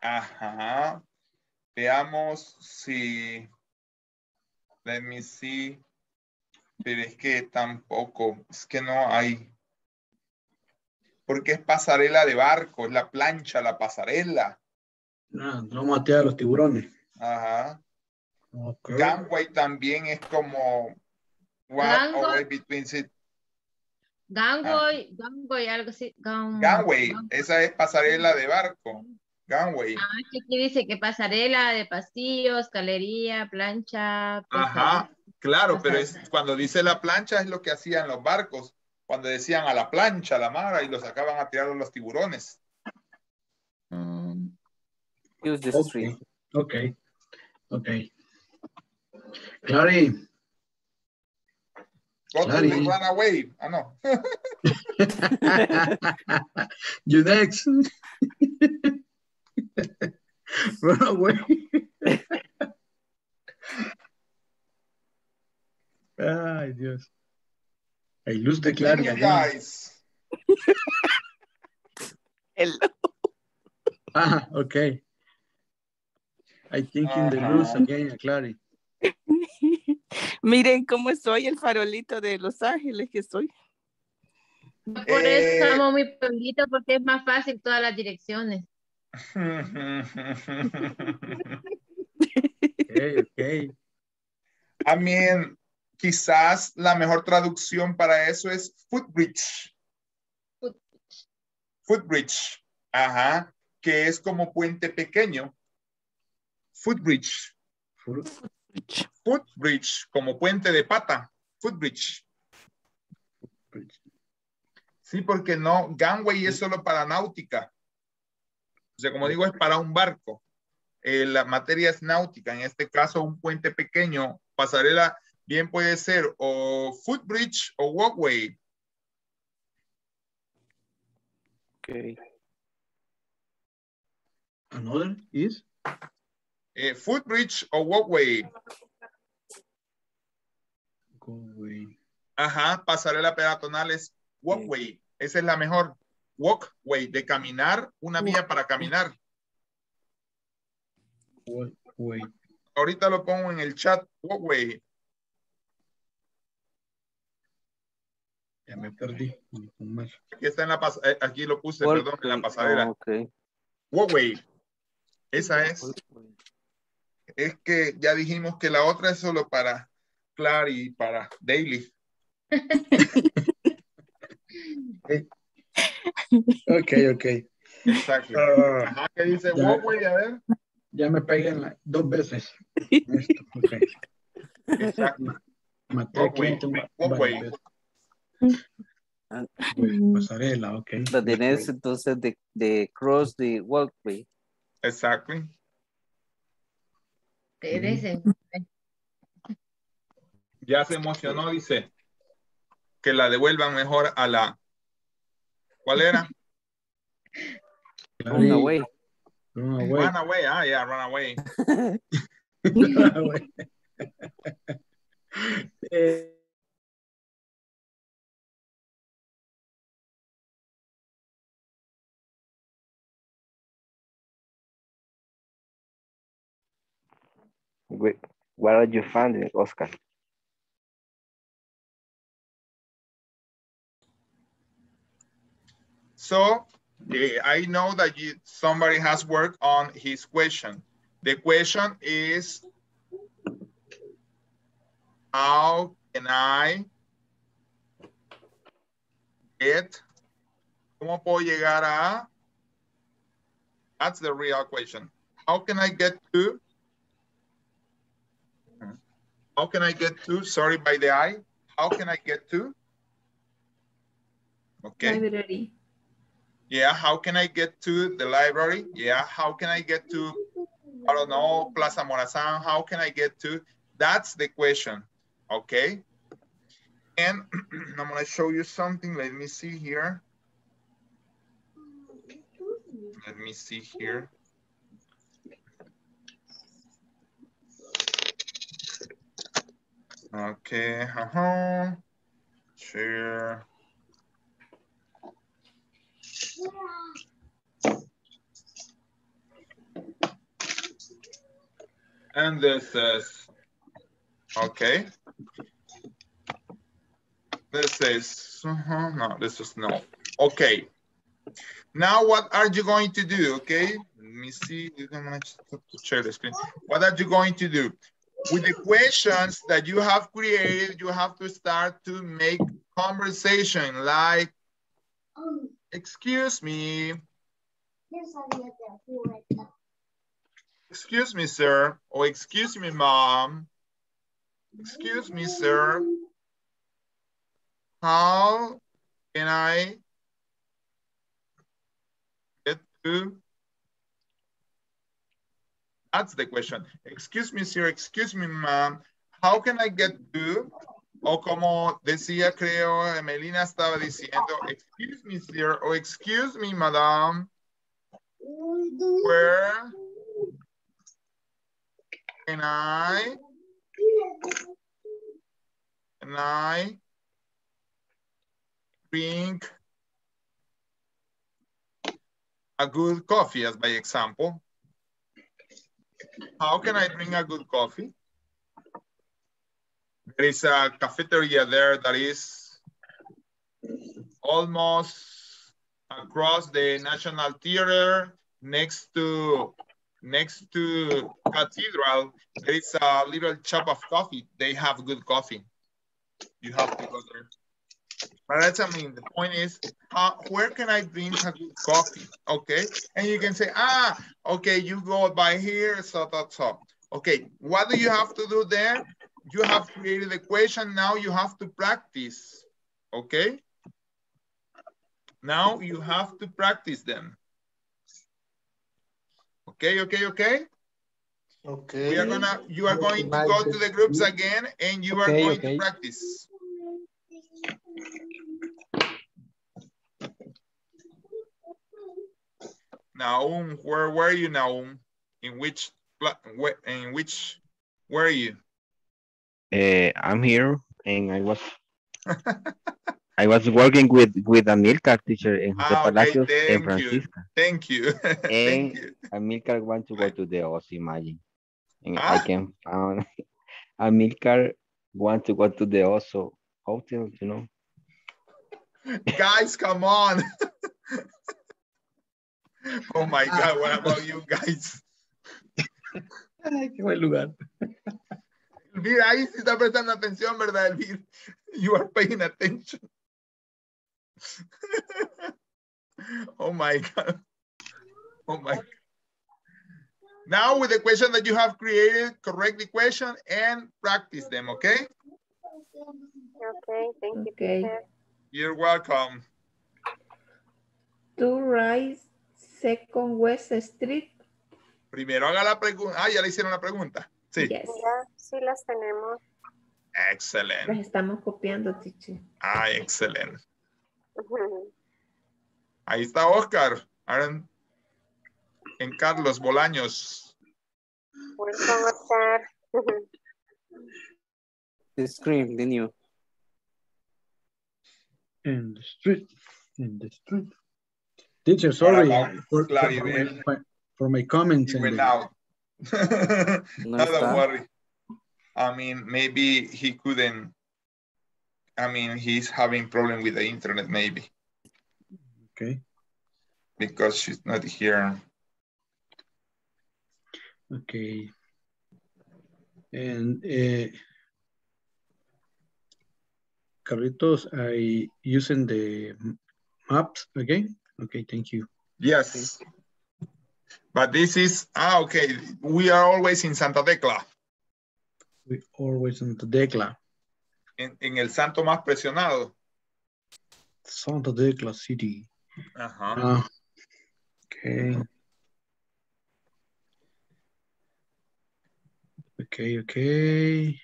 Ajá. Veamos si. Let me see. Pero es que tampoco, es que no hay. Porque es pasarela de barco, es la plancha, la pasarela. No, no maté a los tiburones. Ajá. Gangway también es como what Gangway. away between. Gangway, Gangway, algo así. Gang- Gangway, Gang- esa es pasarela de barco. Gangway. Ah, que aquí dice que pasarela de pasillos, galería, plancha. Ajá, claro, pero es cuando dice la plancha es lo que hacían los barcos, cuando decían a la plancha, a la mara, y los sacaban a tirar a los tiburones. Mm, Use the street. Ok, ok. Clary, Clary. the runaway. Ah, no. you next. Run away. Ay, Dios. I lose the Clary You again. guys. El- Ah, okay. I think in the Ajá. again, Clary. Miren cómo soy el farolito de Los Ángeles que soy. Por Eh. eso amo mi pueblito, porque es más fácil todas las direcciones. Okay, okay. I mean, quizás la mejor traducción para eso es footbridge. Footbridge. Ajá. Que es como puente pequeño. Footbridge. Footbridge, como puente de pata. Footbridge. Sí, porque no, gangway es solo para náutica. O sea, como digo, es para un barco. Eh, la materia es náutica. En este caso, un puente pequeño, pasarela, bien puede ser o footbridge o walkway. Okay. Another is Eh, footbridge o walkway. Ajá, pasarela peatonal es walkway. Esa es la mejor. Walkway, de caminar, una vía para caminar. Walk- Walkway. Ahorita lo pongo en el chat. Walkway. Ya me perdí. Aquí está en la pas eh, aquí lo puse, perdón, en la pasarela. Ok. Walkway. Esa es. Es que ya dijimos que la otra es solo para Clar y para Daily. Ok, ok. Exacto. Ah, Ajá, ¿qué dice ya. Walkway? A ver. Ya me pegué en la- dos veces. Esto, ok. Exacto. Maté a Walkway. Va- Walkway. Pasarela, ok. Lo tenés entonces de, de cross the walkway. Exactly. Ustedes Ya se emocionó, dice. Que la devuelvan mejor a la. ¿Cuál era? Run away. Run away. Run away. Ah, yeah, run away. Run away. Eh, What are you finding, Oscar? So eh, I know that you, somebody has worked on his question. The question is, how can I get, ¿cómo puedo llegar a? That's the real question. How can I get to? How can I get to? Sorry by the eye. How can I get to? Okay. Library. Yeah, how can I get to the library? Yeah, how can I get to, I don't know, Plaza Morazan? How can I get to? That's the question, okay? And I'm gonna show you something. Let me see here. Let me see here. Okay, uh-huh. Share. And this is, okay. This is, uh-huh, no, this is no. Okay. Now what are you going to do, okay? Let me see, I'm gonna to share the screen. What are you going to do? With the questions that you have created, you have to start to make conversation like, excuse me, excuse me, sir, or excuse me, mom. Excuse me, sir. How can I get to? That's the question. Excuse me, sir, excuse me, ma'am. How can I get to? O como decía, creo, Melina estaba diciendo, excuse me, sir, or excuse me, madam. Where can I, can I drink a good coffee, as by example? How can I drink a good coffee? There is a cafeteria there that is almost across the National Theater next to next to Cathedral. There is a little shop of coffee. They have good coffee. You have to go there. But that's, I mean, the point is, uh, where can I drink a good coffee? Okay, and you can say, ah, okay, you go by here, so so all. Okay, what do you have to do there? You have created the question, now you have to practice, okay? Now you have to practice them. Okay, okay, okay? Okay. We are gonna, you are going to go to the groups again and you are Okay, going okay. to practice. Naum, where were you, Naum? In which, in which, where are you? Uh, I'm here and I was I was working with with Amilcar teacher in Jose Ah, okay, Palacios and thank you. Thank you. And Thank you. Amilcar want to go to the OC imagine. And I can found Amilcar want to go to the Oso hotel, you know. Guys, come on. Oh my ah. God, what about you guys? Ay, qué buen lugar. Elvir, ahí sí está prestando atención, ¿verdad, Elvir? You are paying attention. oh my God. Oh my God. Now with the question that you have created, correct the question and practice them, okay? Okay, thank you. Okay. You're welcome. To rise second West Street. Primero haga la pregunta. Ah, ya le hicieron la pregunta. Sí. Yes. Ya, sí las tenemos. Excelente. Las estamos copiando, teacher. Ah, excelente. Ahí está Oscar. En Carlos Bolaños. Welcome, Oscar. The screen, the new. In the street. In the street. Teacher, sorry Para for, for, Claribel. my, for my comments. He went the- out. No No, don't worry. I mean, maybe he couldn't. I mean, he's having problem with the internet, maybe, Okay. because she's not here. Okay. And uh, Carlitos, I using the maps again? Okay, thank you. Yes. But this is, ah, okay. We are always in Santa Tecla, We always in the Decla, en, en el santo más presionado. Santa Decla City. Ajá. Ah, okay. Okay, okay.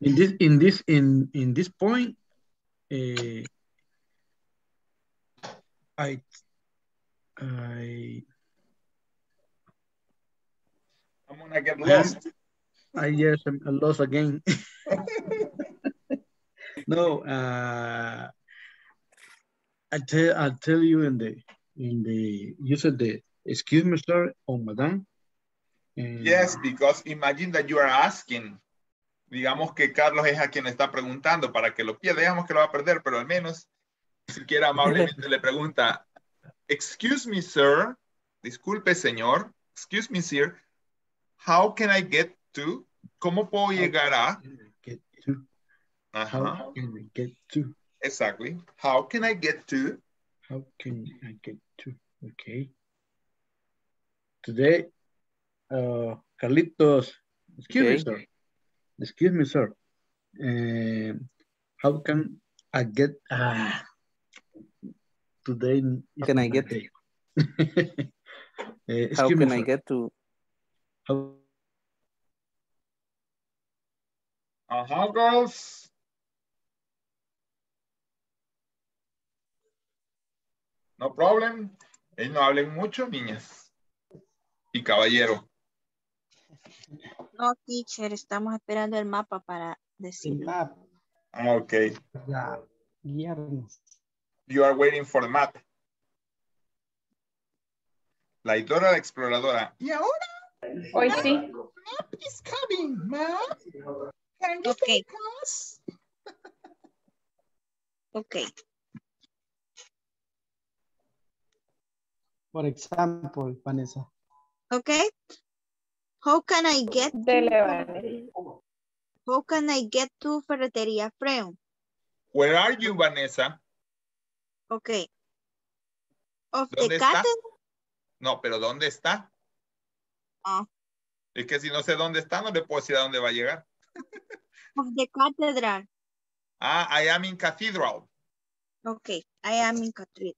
In this, in this, in in this point, uh, I, I, I'm gonna get lost. I yes, I'm I lost again. no, uh, I tell I tell you in the in the you said the excuse me sir or madam. And Yes, because imagine that you are asking. Digamos que Carlos es a quien está preguntando para que lo pierda. Digamos que lo va a perder, pero al menos siquiera amablemente le pregunta, excuse me, sir. Disculpe, señor. Excuse me, sir. How can I get to? ¿Cómo puedo llegar a? get to Ajá. how can I get to Exactly. How can I get to? how can I get to okay. Today, uh, Carlitos, excuse me sir. Excuse me sir. Um, how can I get uh, today? Can I get-. Uh, How excuse me, can I get to? How Ajá, girls. No problem. Ellos no hablen mucho, niñas. Y caballero. No, teacher, estamos esperando el mapa para decirlo. map, Ah, ok. ya, guiarnos. You are waiting for the map. La Idora la exploradora. Y ahora Hoy sí. map is coming, map. Can you Ok. take us? Ok. For example, Vanessa. Okay. How can I get Dele, to, how can I get to Ferretería Freon? Where are you, Vanessa? Okay. Of ¿Dónde the está? cathedral. No, pero ¿dónde está? Ah. Es que si no sé dónde está, no le puedo decir a dónde va a llegar. Of the cathedral. Ah, I am in Cathedral. Okay. I am in Cathedral.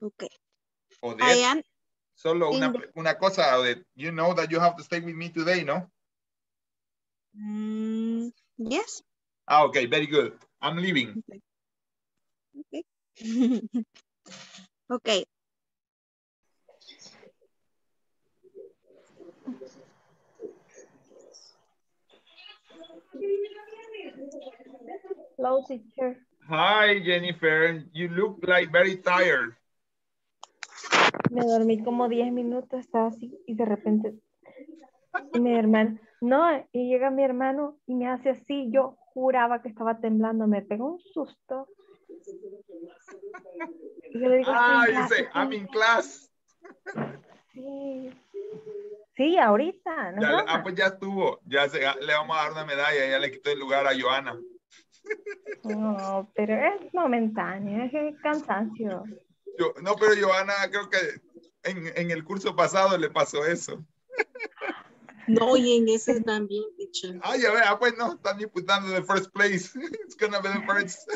Okay. I am solo una, the- una cosa. You know that you have to stay with me today, no? mm, yes. Ah, okay, very good. I'm leaving. Okay. okay. Hello, teacher. Hi, Jennifer. You look like very tired. Me dormí como 10 minutos, estaba así y de repente y mi hermano, no, y llega mi hermano y me hace así, yo juraba que estaba temblando, me pegó un susto. Ah, "Estoy en you say, clase". I'm in class. Sí, sí, ahorita, no Ya, ah, pues ya estuvo. Ya se- le vamos a dar una medalla. Ya le quitó el lugar a Joana. No, pero es momentáneo, es cansancio. Yo- no, pero Joana creo que en, en el curso pasado le pasó eso. No, y en ese también, teacher. Ah, ya vea, pues no, están disputando the first place. It's gonna be the first.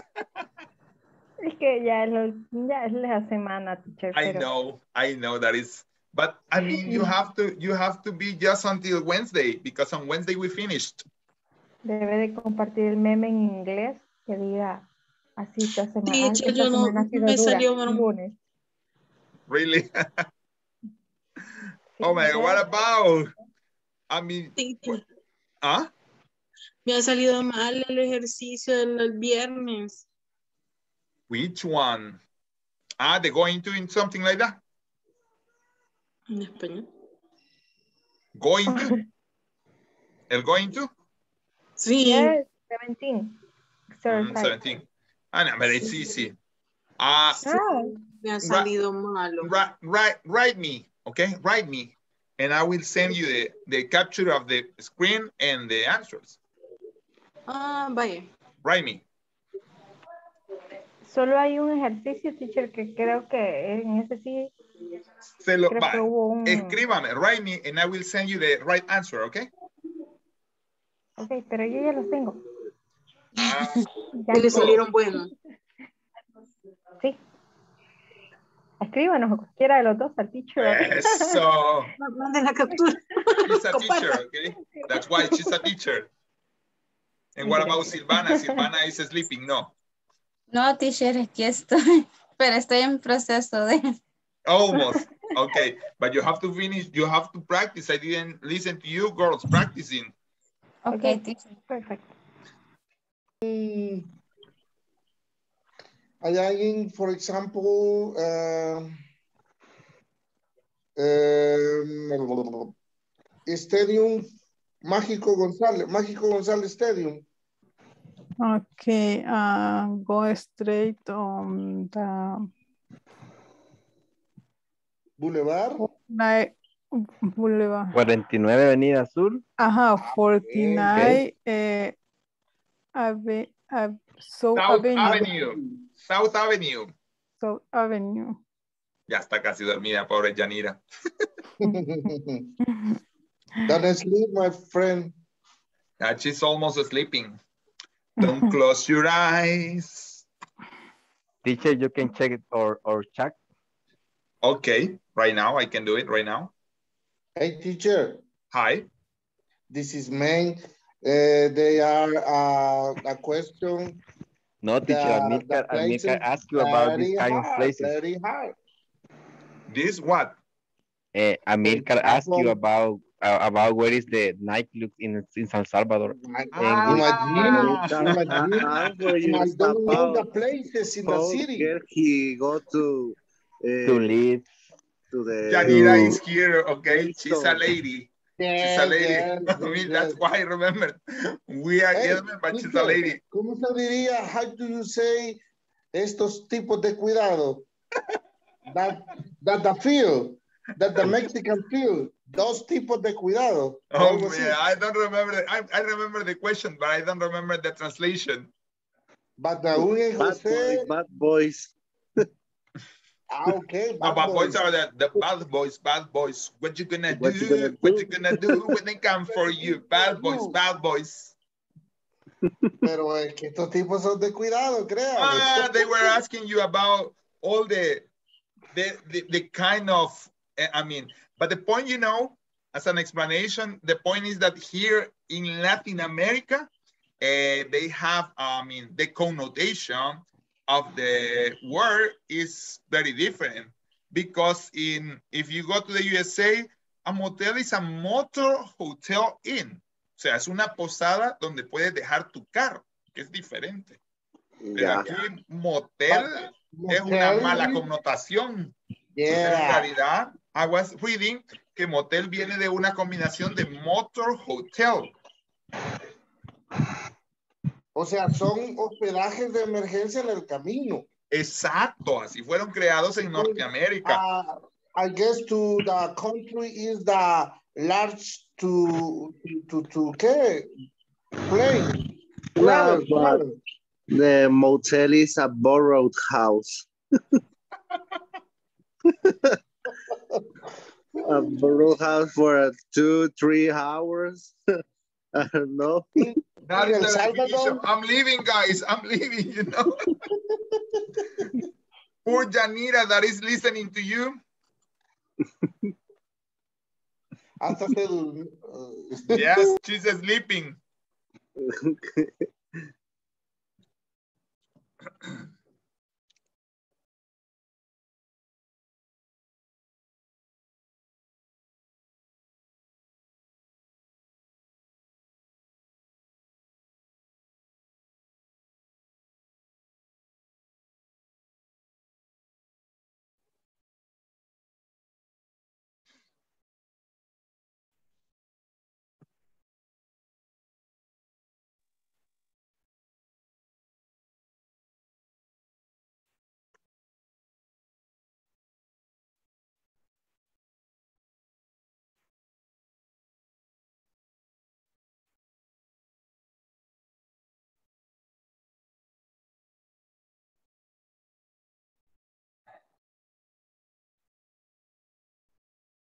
Es que ya es, lo- ya es la semana, teacher. I pero know, I know that is. But I mean, you have to, you have to be just until Wednesday because on Wednesday we finished. Debe de compartir el meme en inglés que diga así esta semana. Sí, yo- esta yo no- semana ha sido me dura, salió mal- lunes. Really? oh my God, what about? I mean, ¿ah? Me ha salido mal el ejercicio del el viernes. Which one? Ah, they going to in something like that. En español. Going to. El going to. Sí. Yes, 17. Mm, 17. Ah, no, but it's easy. Ah, Ah, Me ha salido malo. Write, write, write me, okay? Write me, and I will send you the, the capture of the screen and the answers. Ah, vaya. Write me. Solo hay un ejercicio, teacher, que creo que en ese sí, Se lo, creo va, que hubo un... escríbame, write me, and I will send you the right answer, okay? Ok, pero yo ya los tengo. Ah, Ya. Le salieron buenos. Sí. Escríbanos a cualquiera de los dos al teacher. Eso. Manden la captura. She's a teacher, okay? That's why she's a teacher. And what about Silvana? Silvana is sleeping, no. No, teacher, aquí estoy, pero estoy en proceso de... Almost. Okay, but you have to finish, you have to practice. I didn't listen to you girls practicing. Ok, teacher. Perfecto. Mm, Hay alguien, for example, uh, um, Stadium Mágico González, Mágico González Stadium. Okay, uh, go straight on the Boulevard. boulevard. 49 Avenida Sur. Ajá, 49 eh, Ave, Ave- South South Avenue. Avenue. South Avenue. South Avenue. Ya está casi dormida, pobre Yanira. Don't sleep, my friend. Yeah, she's almost sleeping. Don't close your eyes. Teacher, you can check it or, or check. Okay, right now, I can do it right now. Hey, teacher. Hi. This is main. Uh, they are uh, a question. No, teacher, The- Amilcar, the places Amilcar asked you about very this kind of places. Very hard. This what? Eh, Amilcar asked you about uh, about where is the nightclub in in San Salvador. Ah. Imagine, imagine, Ah, I don't know the places in the city. can he go to To uh, lead. to the Yanira to- is here, okay? She's a lady. She's a lady. I mean, that's why I remember. We are Hey, gentlemen, but she's a lady. ¿Cómo se diría? How do you say estos tipos de cuidado? that, that the feel, that the Mexican feel, dos tipos de cuidado. Oh, algo así. man, I don't remember. The, I, I remember the question, but I don't remember the translation. But the un en bad boys, José, bad boys. ah, okay, No, bad bad boys. boys are the, the bad boys, bad boys. What you gonna What do? you gonna What do? you gonna do when they come for you? Bad boys, bad boys. Pero es que estos tipos son de cuidado, créame. Ah, they were asking you about all the, the, the, the kind of, eh, I mean, but the point, you know, as an explanation, the point is that here in Latin America, eh, they have, I mean, the connotation of the word is very different because in, if you go to the USA, a motel is a motor hotel inn. O sea, es una posada donde puedes dejar tu carro, que es diferente. Pero Yeah. aquí motel es una Motel, mala connotación. Pero en Yeah. realidad, I was reading que motel viene de una combinación de motor hotel. O sea, son hospedajes de emergencia en el camino. Exacto, así fueron creados en Norteamérica. Uh, I guess to the country is the large to to to ¿qué? plane. No, travel. the motel is a borrowed house. a borrowed house for two, three hours. I don't know. That is El the Salvador. I'm leaving, guys. I'm leaving, you know. Poor Janira that is listening to you. Hasta se durmió. Uh, Yes, she's sleeping.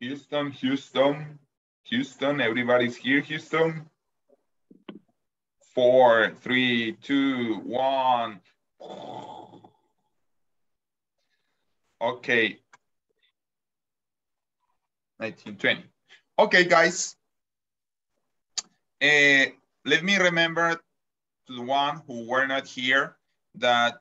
Houston, Houston, Houston, everybody's here, Houston. Four, three, two, one. Okay. 1920. Okay, guys. Eh, let me remember to the one who were not here that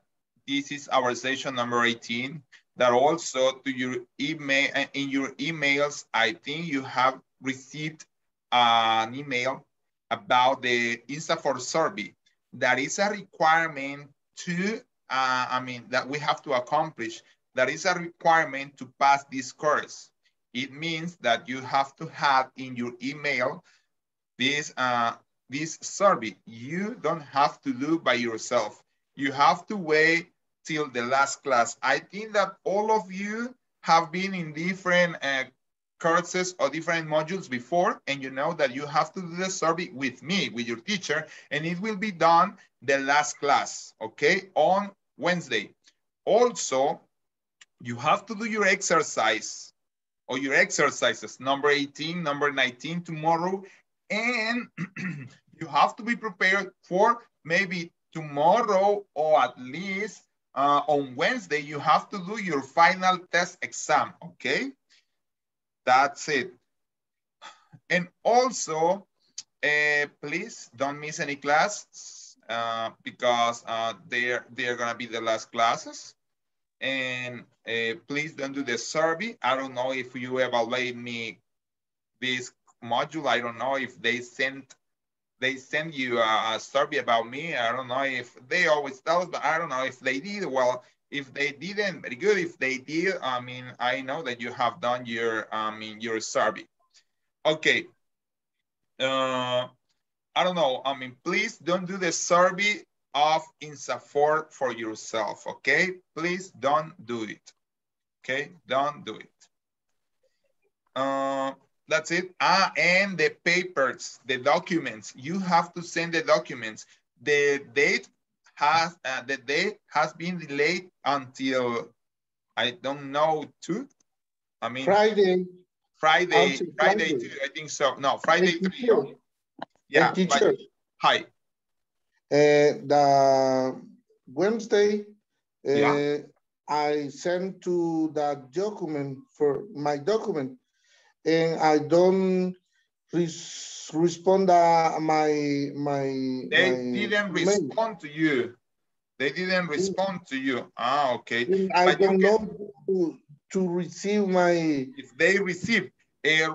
this is our session number 18 that also to your email in your emails i think you have received an email about the instafor survey that is a requirement to uh, i mean that we have to accomplish. That is a requirement to pass this course. It means that you have to have in your email this uh, this survey you don't have to do by yourself. You have to wait till the last class. I think that all of you have been in different uh, courses or different modules before, and you know that you have to do the survey with me, with your teacher, and it will be done the last class, okay, on Wednesday. Also, you have to do your exercise or your exercises, number 18, number 19 tomorrow, and you have to be prepared for maybe tomorrow or at least uh, on Wednesday, you have to do your final test exam, okay? That's it. And also, uh, please don't miss any class uh, because uh, they're, they're gonna be the last classes. And uh, please don't do the survey. I don't know if you evaluate me this module. I don't know if they sent they send you a, a, survey about me. I don't know if they always tell us, but I don't know if they did. Well, if they didn't, very good. If they did, I mean, I know that you have done your, I mean, your survey. Okay. Uh, I don't know. I mean, please don't do the survey of INSAFOR for yourself, okay? Please don't do it, okay? Don't do it. Uh, that's it. Ah, and the papers, the documents. You have to send the documents. The date has uh, the date has been delayed until I don't know two. I mean Friday. Friday, Friday, Friday. two. I think so. No, Friday three. Yeah. Teacher. Hi. Uh, the Wednesday, uh, Yeah. I sent to the document for my document, and I don't res respond uh, my my. They my didn't mail. respond to you. They didn't respond to you. Ah, okay. I But don't can- know to, to receive my. if they receive a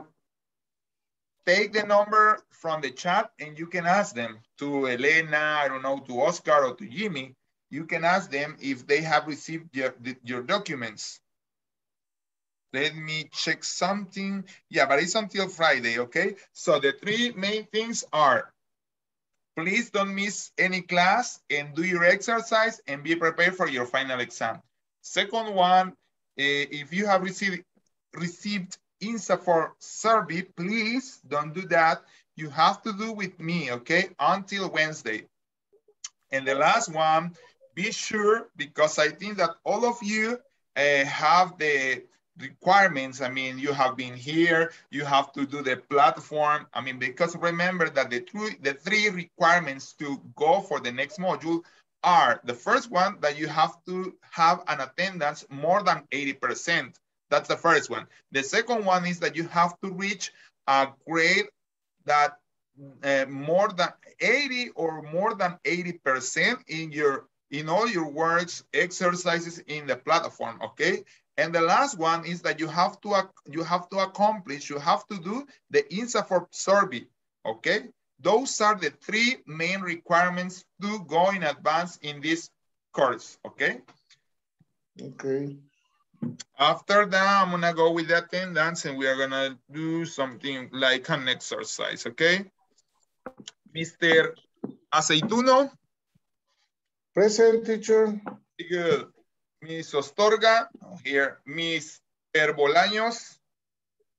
take the number from the chat and you can ask them to Elena, I don't know, to Oscar or to Jimmy, you can ask them if they have received your, your documents. Let me check something. Yeah, but it's until Friday, okay? So the three main things are, please don't miss any class and do your exercise and be prepared for your final exam. Second one, eh, if you have received, received INSAFOR survey, please don't do that. You have to do with me, okay? Until Wednesday. And the last one, be sure, because I think that all of you uh, have the requirements. I mean, you have been here, you have to do the platform. I mean, because remember that the, three the three requirements to go for the next module are the first one that you have to have an attendance more than 80%. That's the first one. The second one is that you have to reach a grade that uh, more than 80 or more than 80% in your in all your works, exercises in the platform, okay? And the last one is that you have to you have to accomplish, you have to do the INSAFOR survey, okay? Those are the three main requirements to go in advance in this course, okay? Okay. After that, I'm gonna go with the attendance and we are gonna do something like an exercise, okay? Mr. Aceituno. Present, teacher. Very good. Miss Ostorga, here. Miss Bolaños.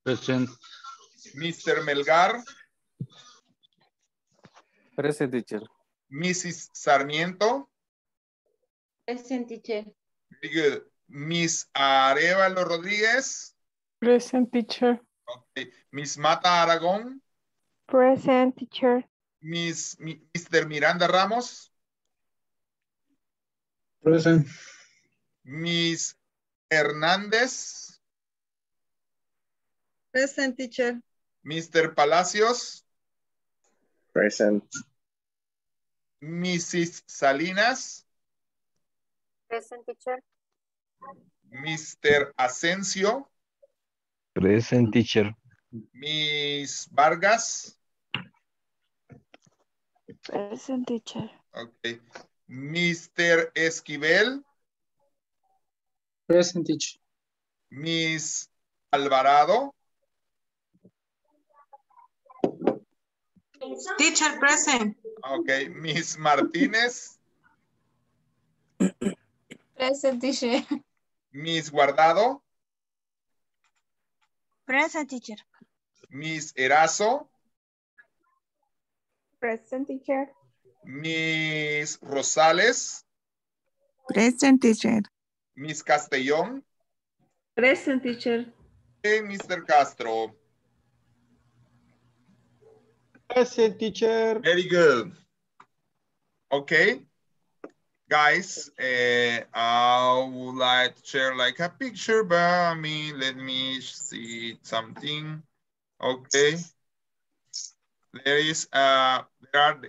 Present. Mr. Melgar. Present, teacher. Mrs. Sarmiento. Present, teacher. Very good. Miss Arevalo Rodríguez. Present teacher. Okay. Miss Mata Aragón. Present teacher. Miss, mi- Mr. Miranda Ramos. Present. Miss Hernández. Present teacher. Mr. Palacios. Present. Mrs. Salinas. Present teacher. Mr. Asensio. Present teacher. Miss Vargas. Present teacher. Okay. Mr. Esquivel. Present teacher. Miss Alvarado. Teacher present. Okay. Miss Martínez. Present, teacher. Miss Guardado. Present, teacher. Miss Erazo. Present teacher. Miss Rosales. Present teacher. Miss Castellón. Present teacher. Y Mr. Castro. Present teacher. Very good. Okay. Guys, eh, I would like to share like a picture, but I mean, let me see something. Okay. There is, uh,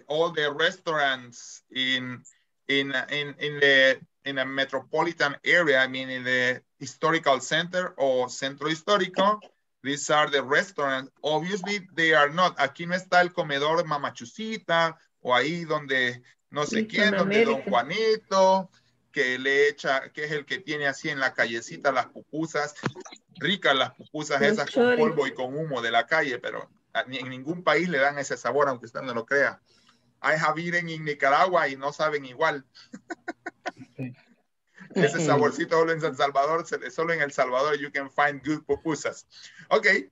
all the restaurants in, in, in, in the, in a metropolitan area, I mean, in the historical center or centro histórico. These are the restaurants. Obviously, they are not. Aquí no está el comedor Mamachucita o ahí donde no sé quién, donde Don. Juanito, que le echa, que es el que tiene así en la callecita las pupusas, ricas las pupusas esas con polvo y con humo de la calle, pero en ningún país le dan ese sabor, aunque usted no lo crea. I have eaten en Nicaragua y no saben igual. Ese saborcito solo en San Salvador, solo en El Salvador you can find good pupusas. Okay,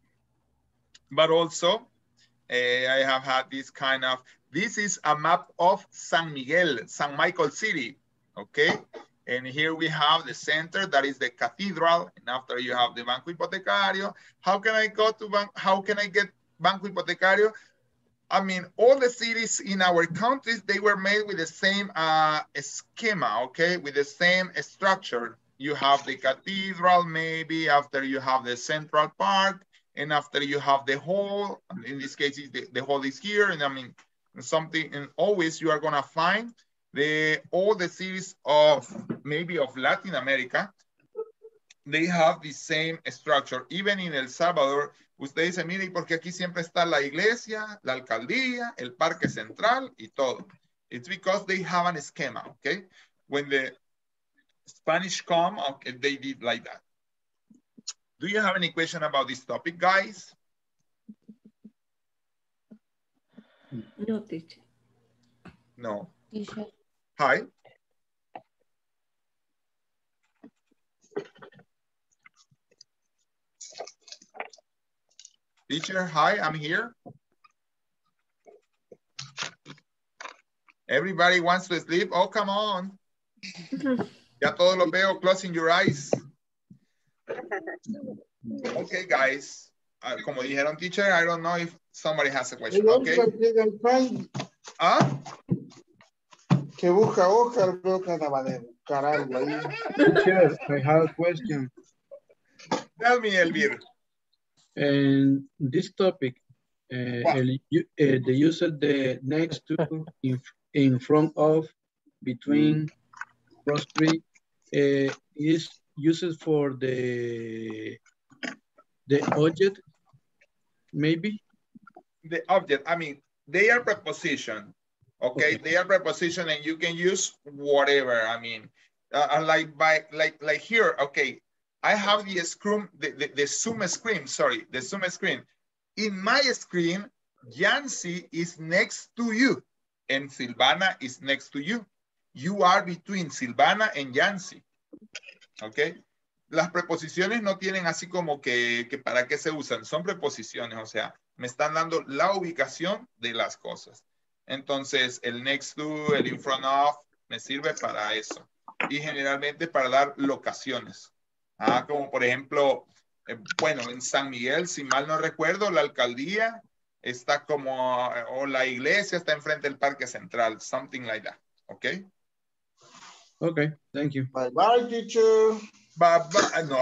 but also eh, I have had this kind of, this is a map of San Miguel, San Michael City, okay? And here we have the center, that is the cathedral, and after you have the Banco Hipotecario. How can I go to, ban how can I get Banco Hipotecario? I mean, all the cities in our countries, they were made with the same uh, schema, okay? With the same structure. You have the cathedral, maybe after you have the central park, and after you have the hall, in this case, the, the hall is here, and I mean, something, and always you are gonna find the all the cities of maybe of Latin America, they have the same structure. Even in El Salvador, usted dice, mire, porque aquí siempre está la iglesia, la alcaldía, el parque central y todo. It's because they have an schema, okay? When the Spanish come, okay, they did like that. Do you have any question about this topic, guys? No, teacher. No. Teacher. Hi. Teacher, hi, I'm here. Everybody wants to sleep. Oh, come on. Ya todos los veo closing your eyes. Okay, guys. Uh, como dijeron, teacher, I don't know if somebody has a question. Okay. ¿Ah? Que busca Oscar, veo que andaba de caramba ahí. Teacher, I have a question. Tell me, Elvir. And this topic, uh, el, uh, the use of the next to, in, in front of, between, cross three, uh, is used for the the object, maybe? the object, I mean, they are preposition, okay? They are preposition and you can use whatever, I mean, uh, uh, like by, like, like here, okay, I have the the, Zoom screen, sorry, the Zoom screen. In my screen, Yancy is next to you and Silvana is next to you. You are between Silvana and Yancy, okay? Las preposiciones no tienen así como que, que para qué se usan, son preposiciones, o sea, me están dando la ubicación de las cosas. Entonces, el next to, el in front of, me sirve para eso. Y generalmente para dar locaciones. Ah, como por ejemplo, eh, bueno, en San Miguel, si mal no recuerdo, la alcaldía está como, eh, o la iglesia está enfrente del Parque Central, something like that. ¿Ok? Okay, thank you. Bye bye, teacher. Bye bye. No,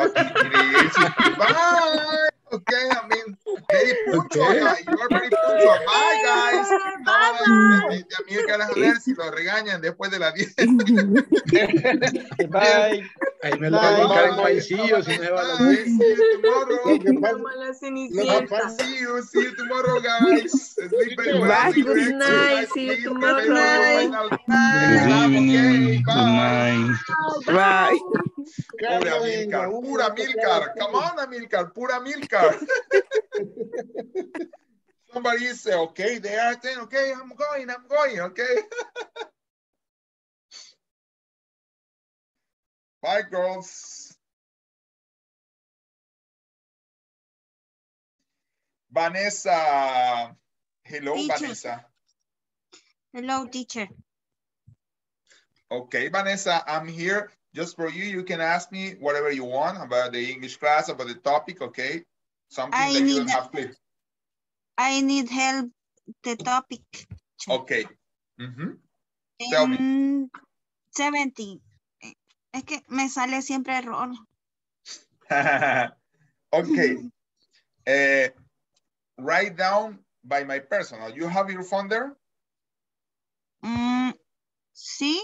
bye. Okay, I mean, very punctual. Okay. guys. You are very punctual. Bye, guys. No, de, de, de Amílcar a ver si lo regañan después de las 10. Bye. Ahí me lo va a en paisillo si no. See you See you, tomorrow, guys. Sleep well. Good night. See you tomorrow. Good evening. Good night. Bye. Amilcar, venga, pura uno, Amilcar. Come on, Amilcar, pura Amilcar. Somebody say, okay, they are saying, okay, I'm going, I'm going, okay. Bye, girls. Vanessa. Hello, Teacher. Vanessa. Hello, teacher. Okay, Vanessa, I'm here just for you. You can ask me whatever you want about the English class, about the topic, okay? Something I that you need don't have clear. I need help the topic. Okay. Mhm. Tell me. En 70. Eh, Es que me sale siempre error. okay. Uh, write down by my personal. You have your phone there? Mm, sí.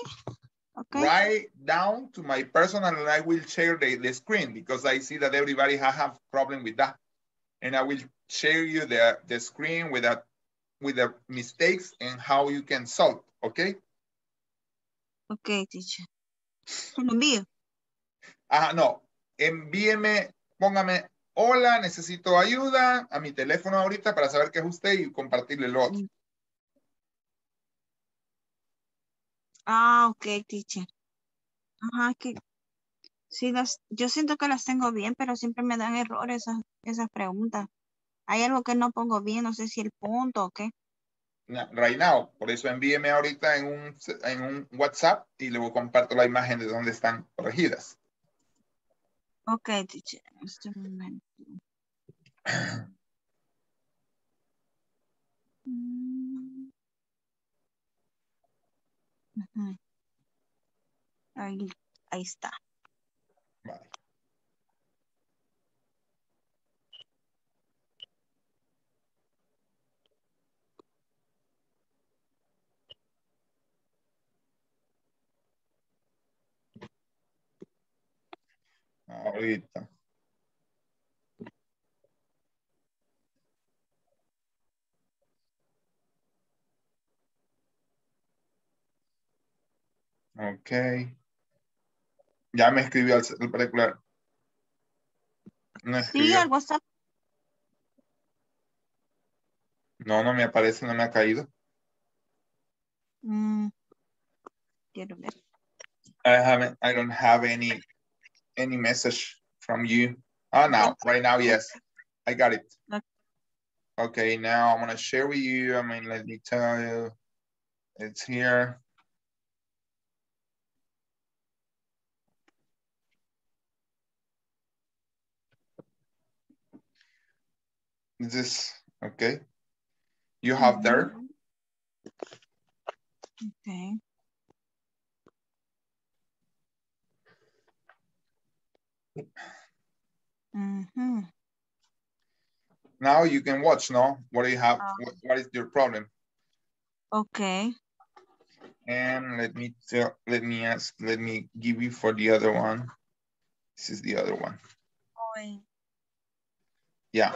Okay. Write down to my personal and I will share the, the screen because I see that everybody has have problem with that. And I will share you the, the screen with that with the mistakes and how you can solve, okay? Ok, teacher. Lo envío. Ah, no, envíeme, póngame, hola, necesito ayuda a mi teléfono ahorita para saber que es usted y compartirle lo otro. Ah, ok, teacher. Ajá, que sí, las, yo siento que las tengo bien, pero siempre me dan errores esas, esas preguntas. Hay algo que no pongo bien, no sé si el punto o qué. Right now, por eso envíeme ahorita en un, en un WhatsApp y luego comparto la imagen de donde están corregidas. Ok, teacher. Este momento. Mm. Ahí, ahí está. Vale. Ahorita. Ok. Ya me escribió el, el particular. No Sí, al WhatsApp. No, no me aparece, no me ha caído. Mm, quiero ver. I haven't, I don't have any, any message from you. Ah, now, right now, yes, I got it. Okay, now I'm gonna share with you, I mean, let me tell you, it's here. Is this, okay? You have there, Okay. Mhm. now you can watch, no? What do you have, uh, what, what is your problem? Okay. And let me tell, let me ask, let me give you for the other one. This is the other one. Oy. Yeah,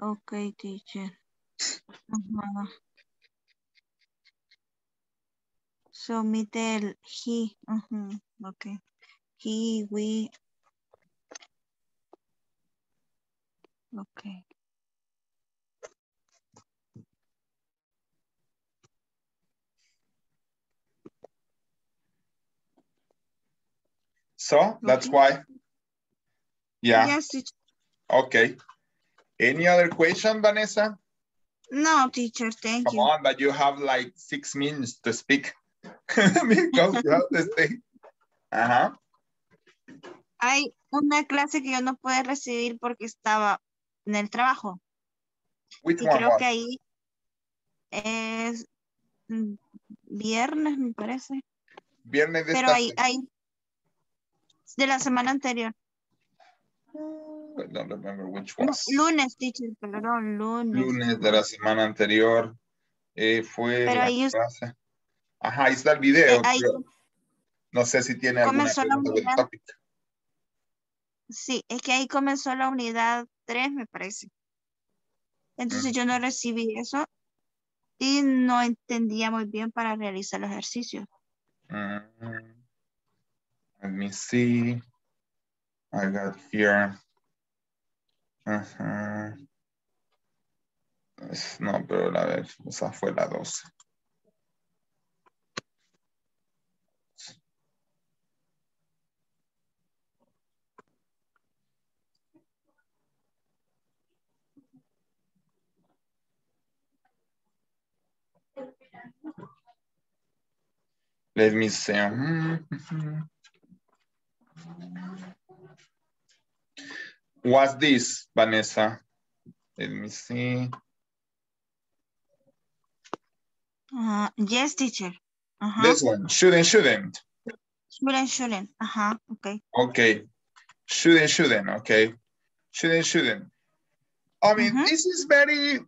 Okay, teacher. Ajá. So, el he. ujú, Okay. He, we. Okay. so that's why. Yeah, Yes, teacher. okay. Any other question, Vanessa? No, teacher, thank Come you. on, but you have like six minutes to speak. because you have to stay. Ajá. Uh-huh. Hay una clase que yo no pude recibir porque estaba en el trabajo. Which Y creo was? que ahí es viernes, me parece. Viernes de Pero ahí, ahí, de la semana anterior. I don't remember which No, was. lunes, teacher, perdón, lunes. Lunes de la semana anterior. eh, fue Pero la ahí es-. Ajá, ahí está el video. Eh, ahí no sé si tiene alguna pregunta del unidad. Sí, es que ahí comenzó la unidad 3, me parece. Entonces yo no recibí eso y no entendía muy bien para realizar los ejercicios. Mm, Let me see. I got here. Es- No, pero la vez, esa fue la 12. Let me see. Mm, mhm. What's this, Vanessa? Let me see. Ajá, Yes, teacher. Ajá. This one, shouldn't, shouldn't. Shouldn't, shouldn't. Ajá, ok. Okay. Shouldn't, shouldn't, okay. Shouldn't, shouldn't. I mean, mm-hmm. this is very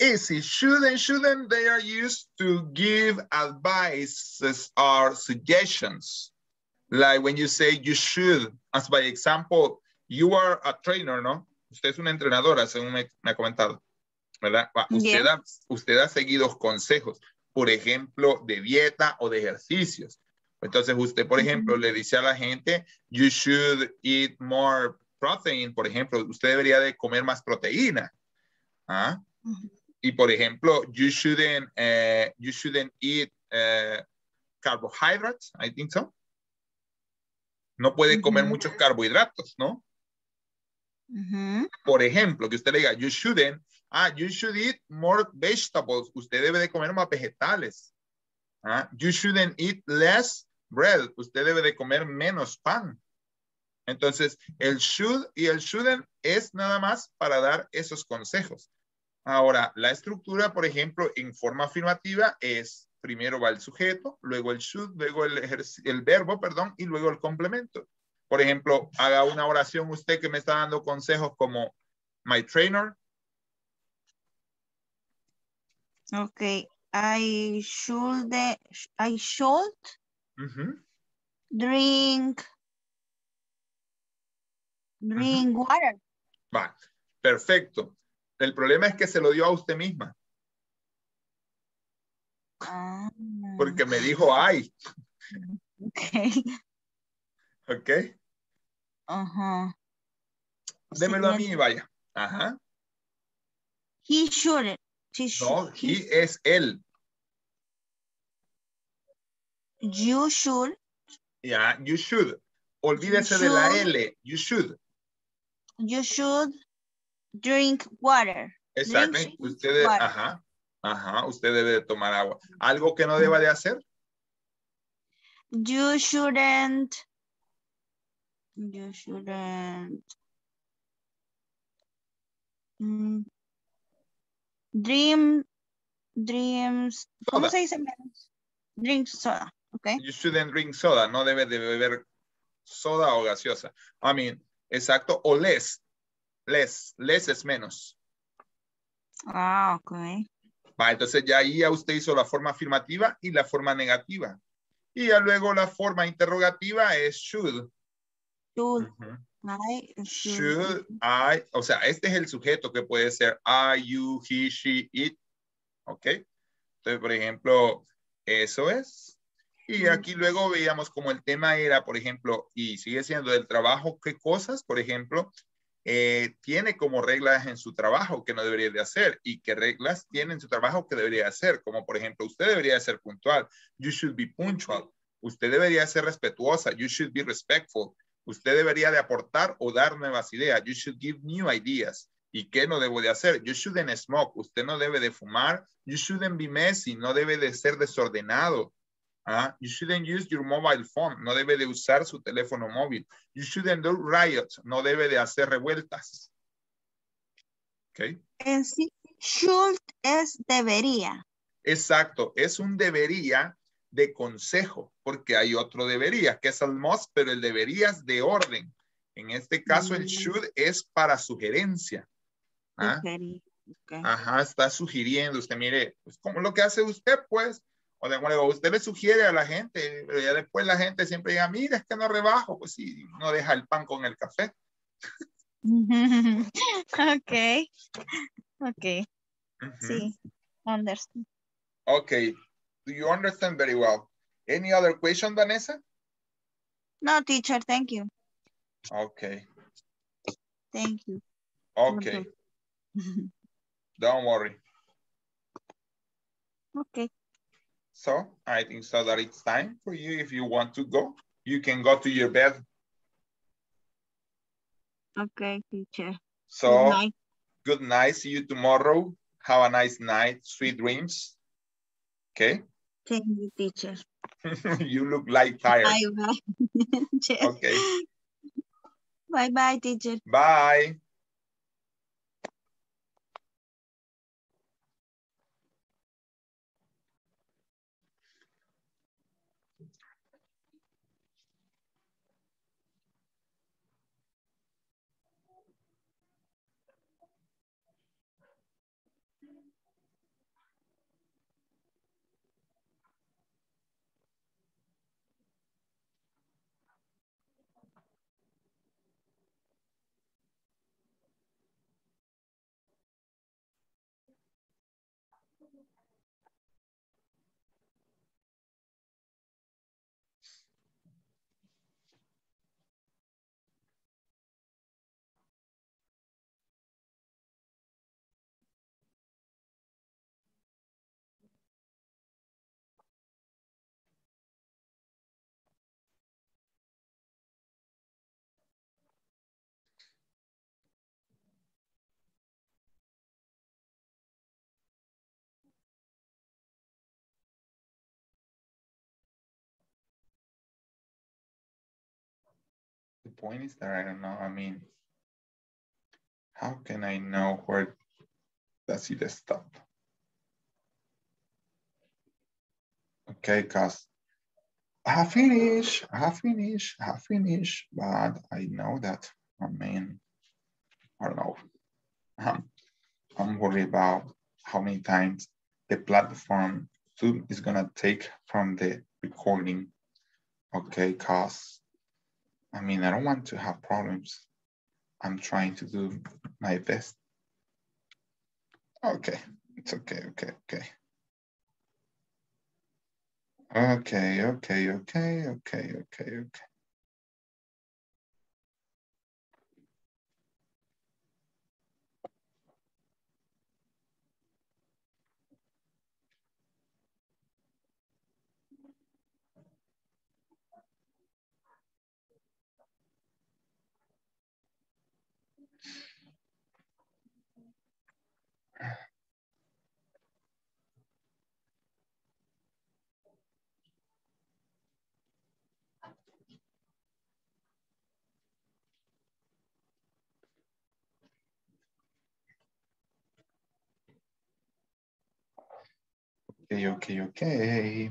easy. Shouldn't, shouldn't, they are used to give advices or suggestions. Like when you say you should, as by example, you are a trainer, ¿no? Usted es una entrenadora, según me, me ha comentado, ¿verdad? Va, Usted, Yeah. ha, usted ha seguido consejos, por ejemplo, de dieta o de ejercicios. Entonces usted, por ejemplo, le dice a la gente, you should eat more protein, por ejemplo, usted debería de comer más proteína. ¿Ah? Y por ejemplo, you shouldn't, eh, you shouldn't eat eh, carbohydrates, I think so. No puede comer muchos carbohidratos, ¿no? Por ejemplo, que usted le diga, you shouldn't, ah, you should eat more vegetables. Usted debe de comer más vegetales. Ah, you shouldn't eat less bread. Usted debe de comer menos pan. Entonces, el should y el shouldn't es nada más para dar esos consejos. Ahora, la estructura, por ejemplo, en forma afirmativa es primero va el sujeto, luego el should, luego el, verbo, perdón, y luego el complemento. Por ejemplo, haga una oración usted que me está dando consejos como my trainer, Ok. I should, I should drink, drink water. Va, perfecto. El problema es que se lo dio a usted misma, Ah, porque me dijo ay, ok. ¿ok? Ajá. Démelo a mí y vaya. Ajá. He shouldn't. He No, should. he es él. You should. Ya, you should. Olvídese de la should. L. You should. You should drink water. Exacto. Drink Usted, water. ajá, ajá, usted debe de tomar agua. ¿Algo que no deba de hacer? You shouldn't. You shouldn't. mm, dream. Dreams. ¿Cómo Soda. se dice? Drink soda. Okay. You shouldn't drink soda. No debe de beber soda o gaseosa. I mean, exacto. O less. Less. Less es menos. Ah, okay. Va, entonces ya ahí ya usted hizo la forma afirmativa y la forma negativa. Y ya luego la forma interrogativa es should. Should. I should. Should I, o sea, este es el sujeto que puede ser I, you, he, she, it. ¿Ok? Entonces, por ejemplo, eso es. Y aquí luego veíamos como el tema era, por ejemplo, y sigue siendo del trabajo, qué cosas, por ejemplo, eh, tiene como reglas en su trabajo que no debería de hacer y qué reglas tiene en su trabajo que debería hacer. Como por ejemplo, usted debería ser puntual. You should be punctual. Usted debería ser respetuosa. You should be respectful. Usted debería de aportar o dar nuevas ideas. You should give new ideas. ¿Y qué no debo de hacer? You shouldn't smoke. Usted no debe de fumar. You shouldn't be messy. No debe de ser desordenado. Ah, You shouldn't use your mobile phone. No debe de usar su teléfono móvil. You shouldn't do riots. No debe de hacer revueltas. ¿Ok? En sí, should es debería. Exacto. Es un debería de consejo, porque hay otro debería, que es el must, pero el debería es de orden. En este caso, el Mm. should es para sugerencia. ¿Ah? Okay. Ajá, está sugiriendo, usted mire, pues como lo que hace usted, pues, o de bueno, usted le sugiere a la gente, pero ya después la gente siempre diga, mira, es que no rebajo, pues sí, no deja el pan con el café. okay. Okay. Sí. Understand. Okay, do you understand very well? Any other question, Vanessa? No, teacher, thank you. Okay, Thank you. okay, don't worry. Okay. So, I think so that it's time for you. If you want to go, you can go to your bed. Okay, teacher. So, Good night. good night. See you tomorrow. Have a nice night. Sweet dreams. Okay. Thank you, teacher. you look like tired. Bye bye. Okay. Bye bye, teacher. Bye. Point is that I don't know. I mean, how can I know where does it stop? Okay, cause I have finished, I have finished, I have finished, but I know that, I mean, I don't know. I'm, I'm worried about how many times the platform Zoom is gonna take from the recording. Okay, cause I mean, I don't want to have problems. I'm trying to do my best. Okay, it's okay, okay, okay. Okay, okay, okay, okay, okay, okay. Okay, okay, okay.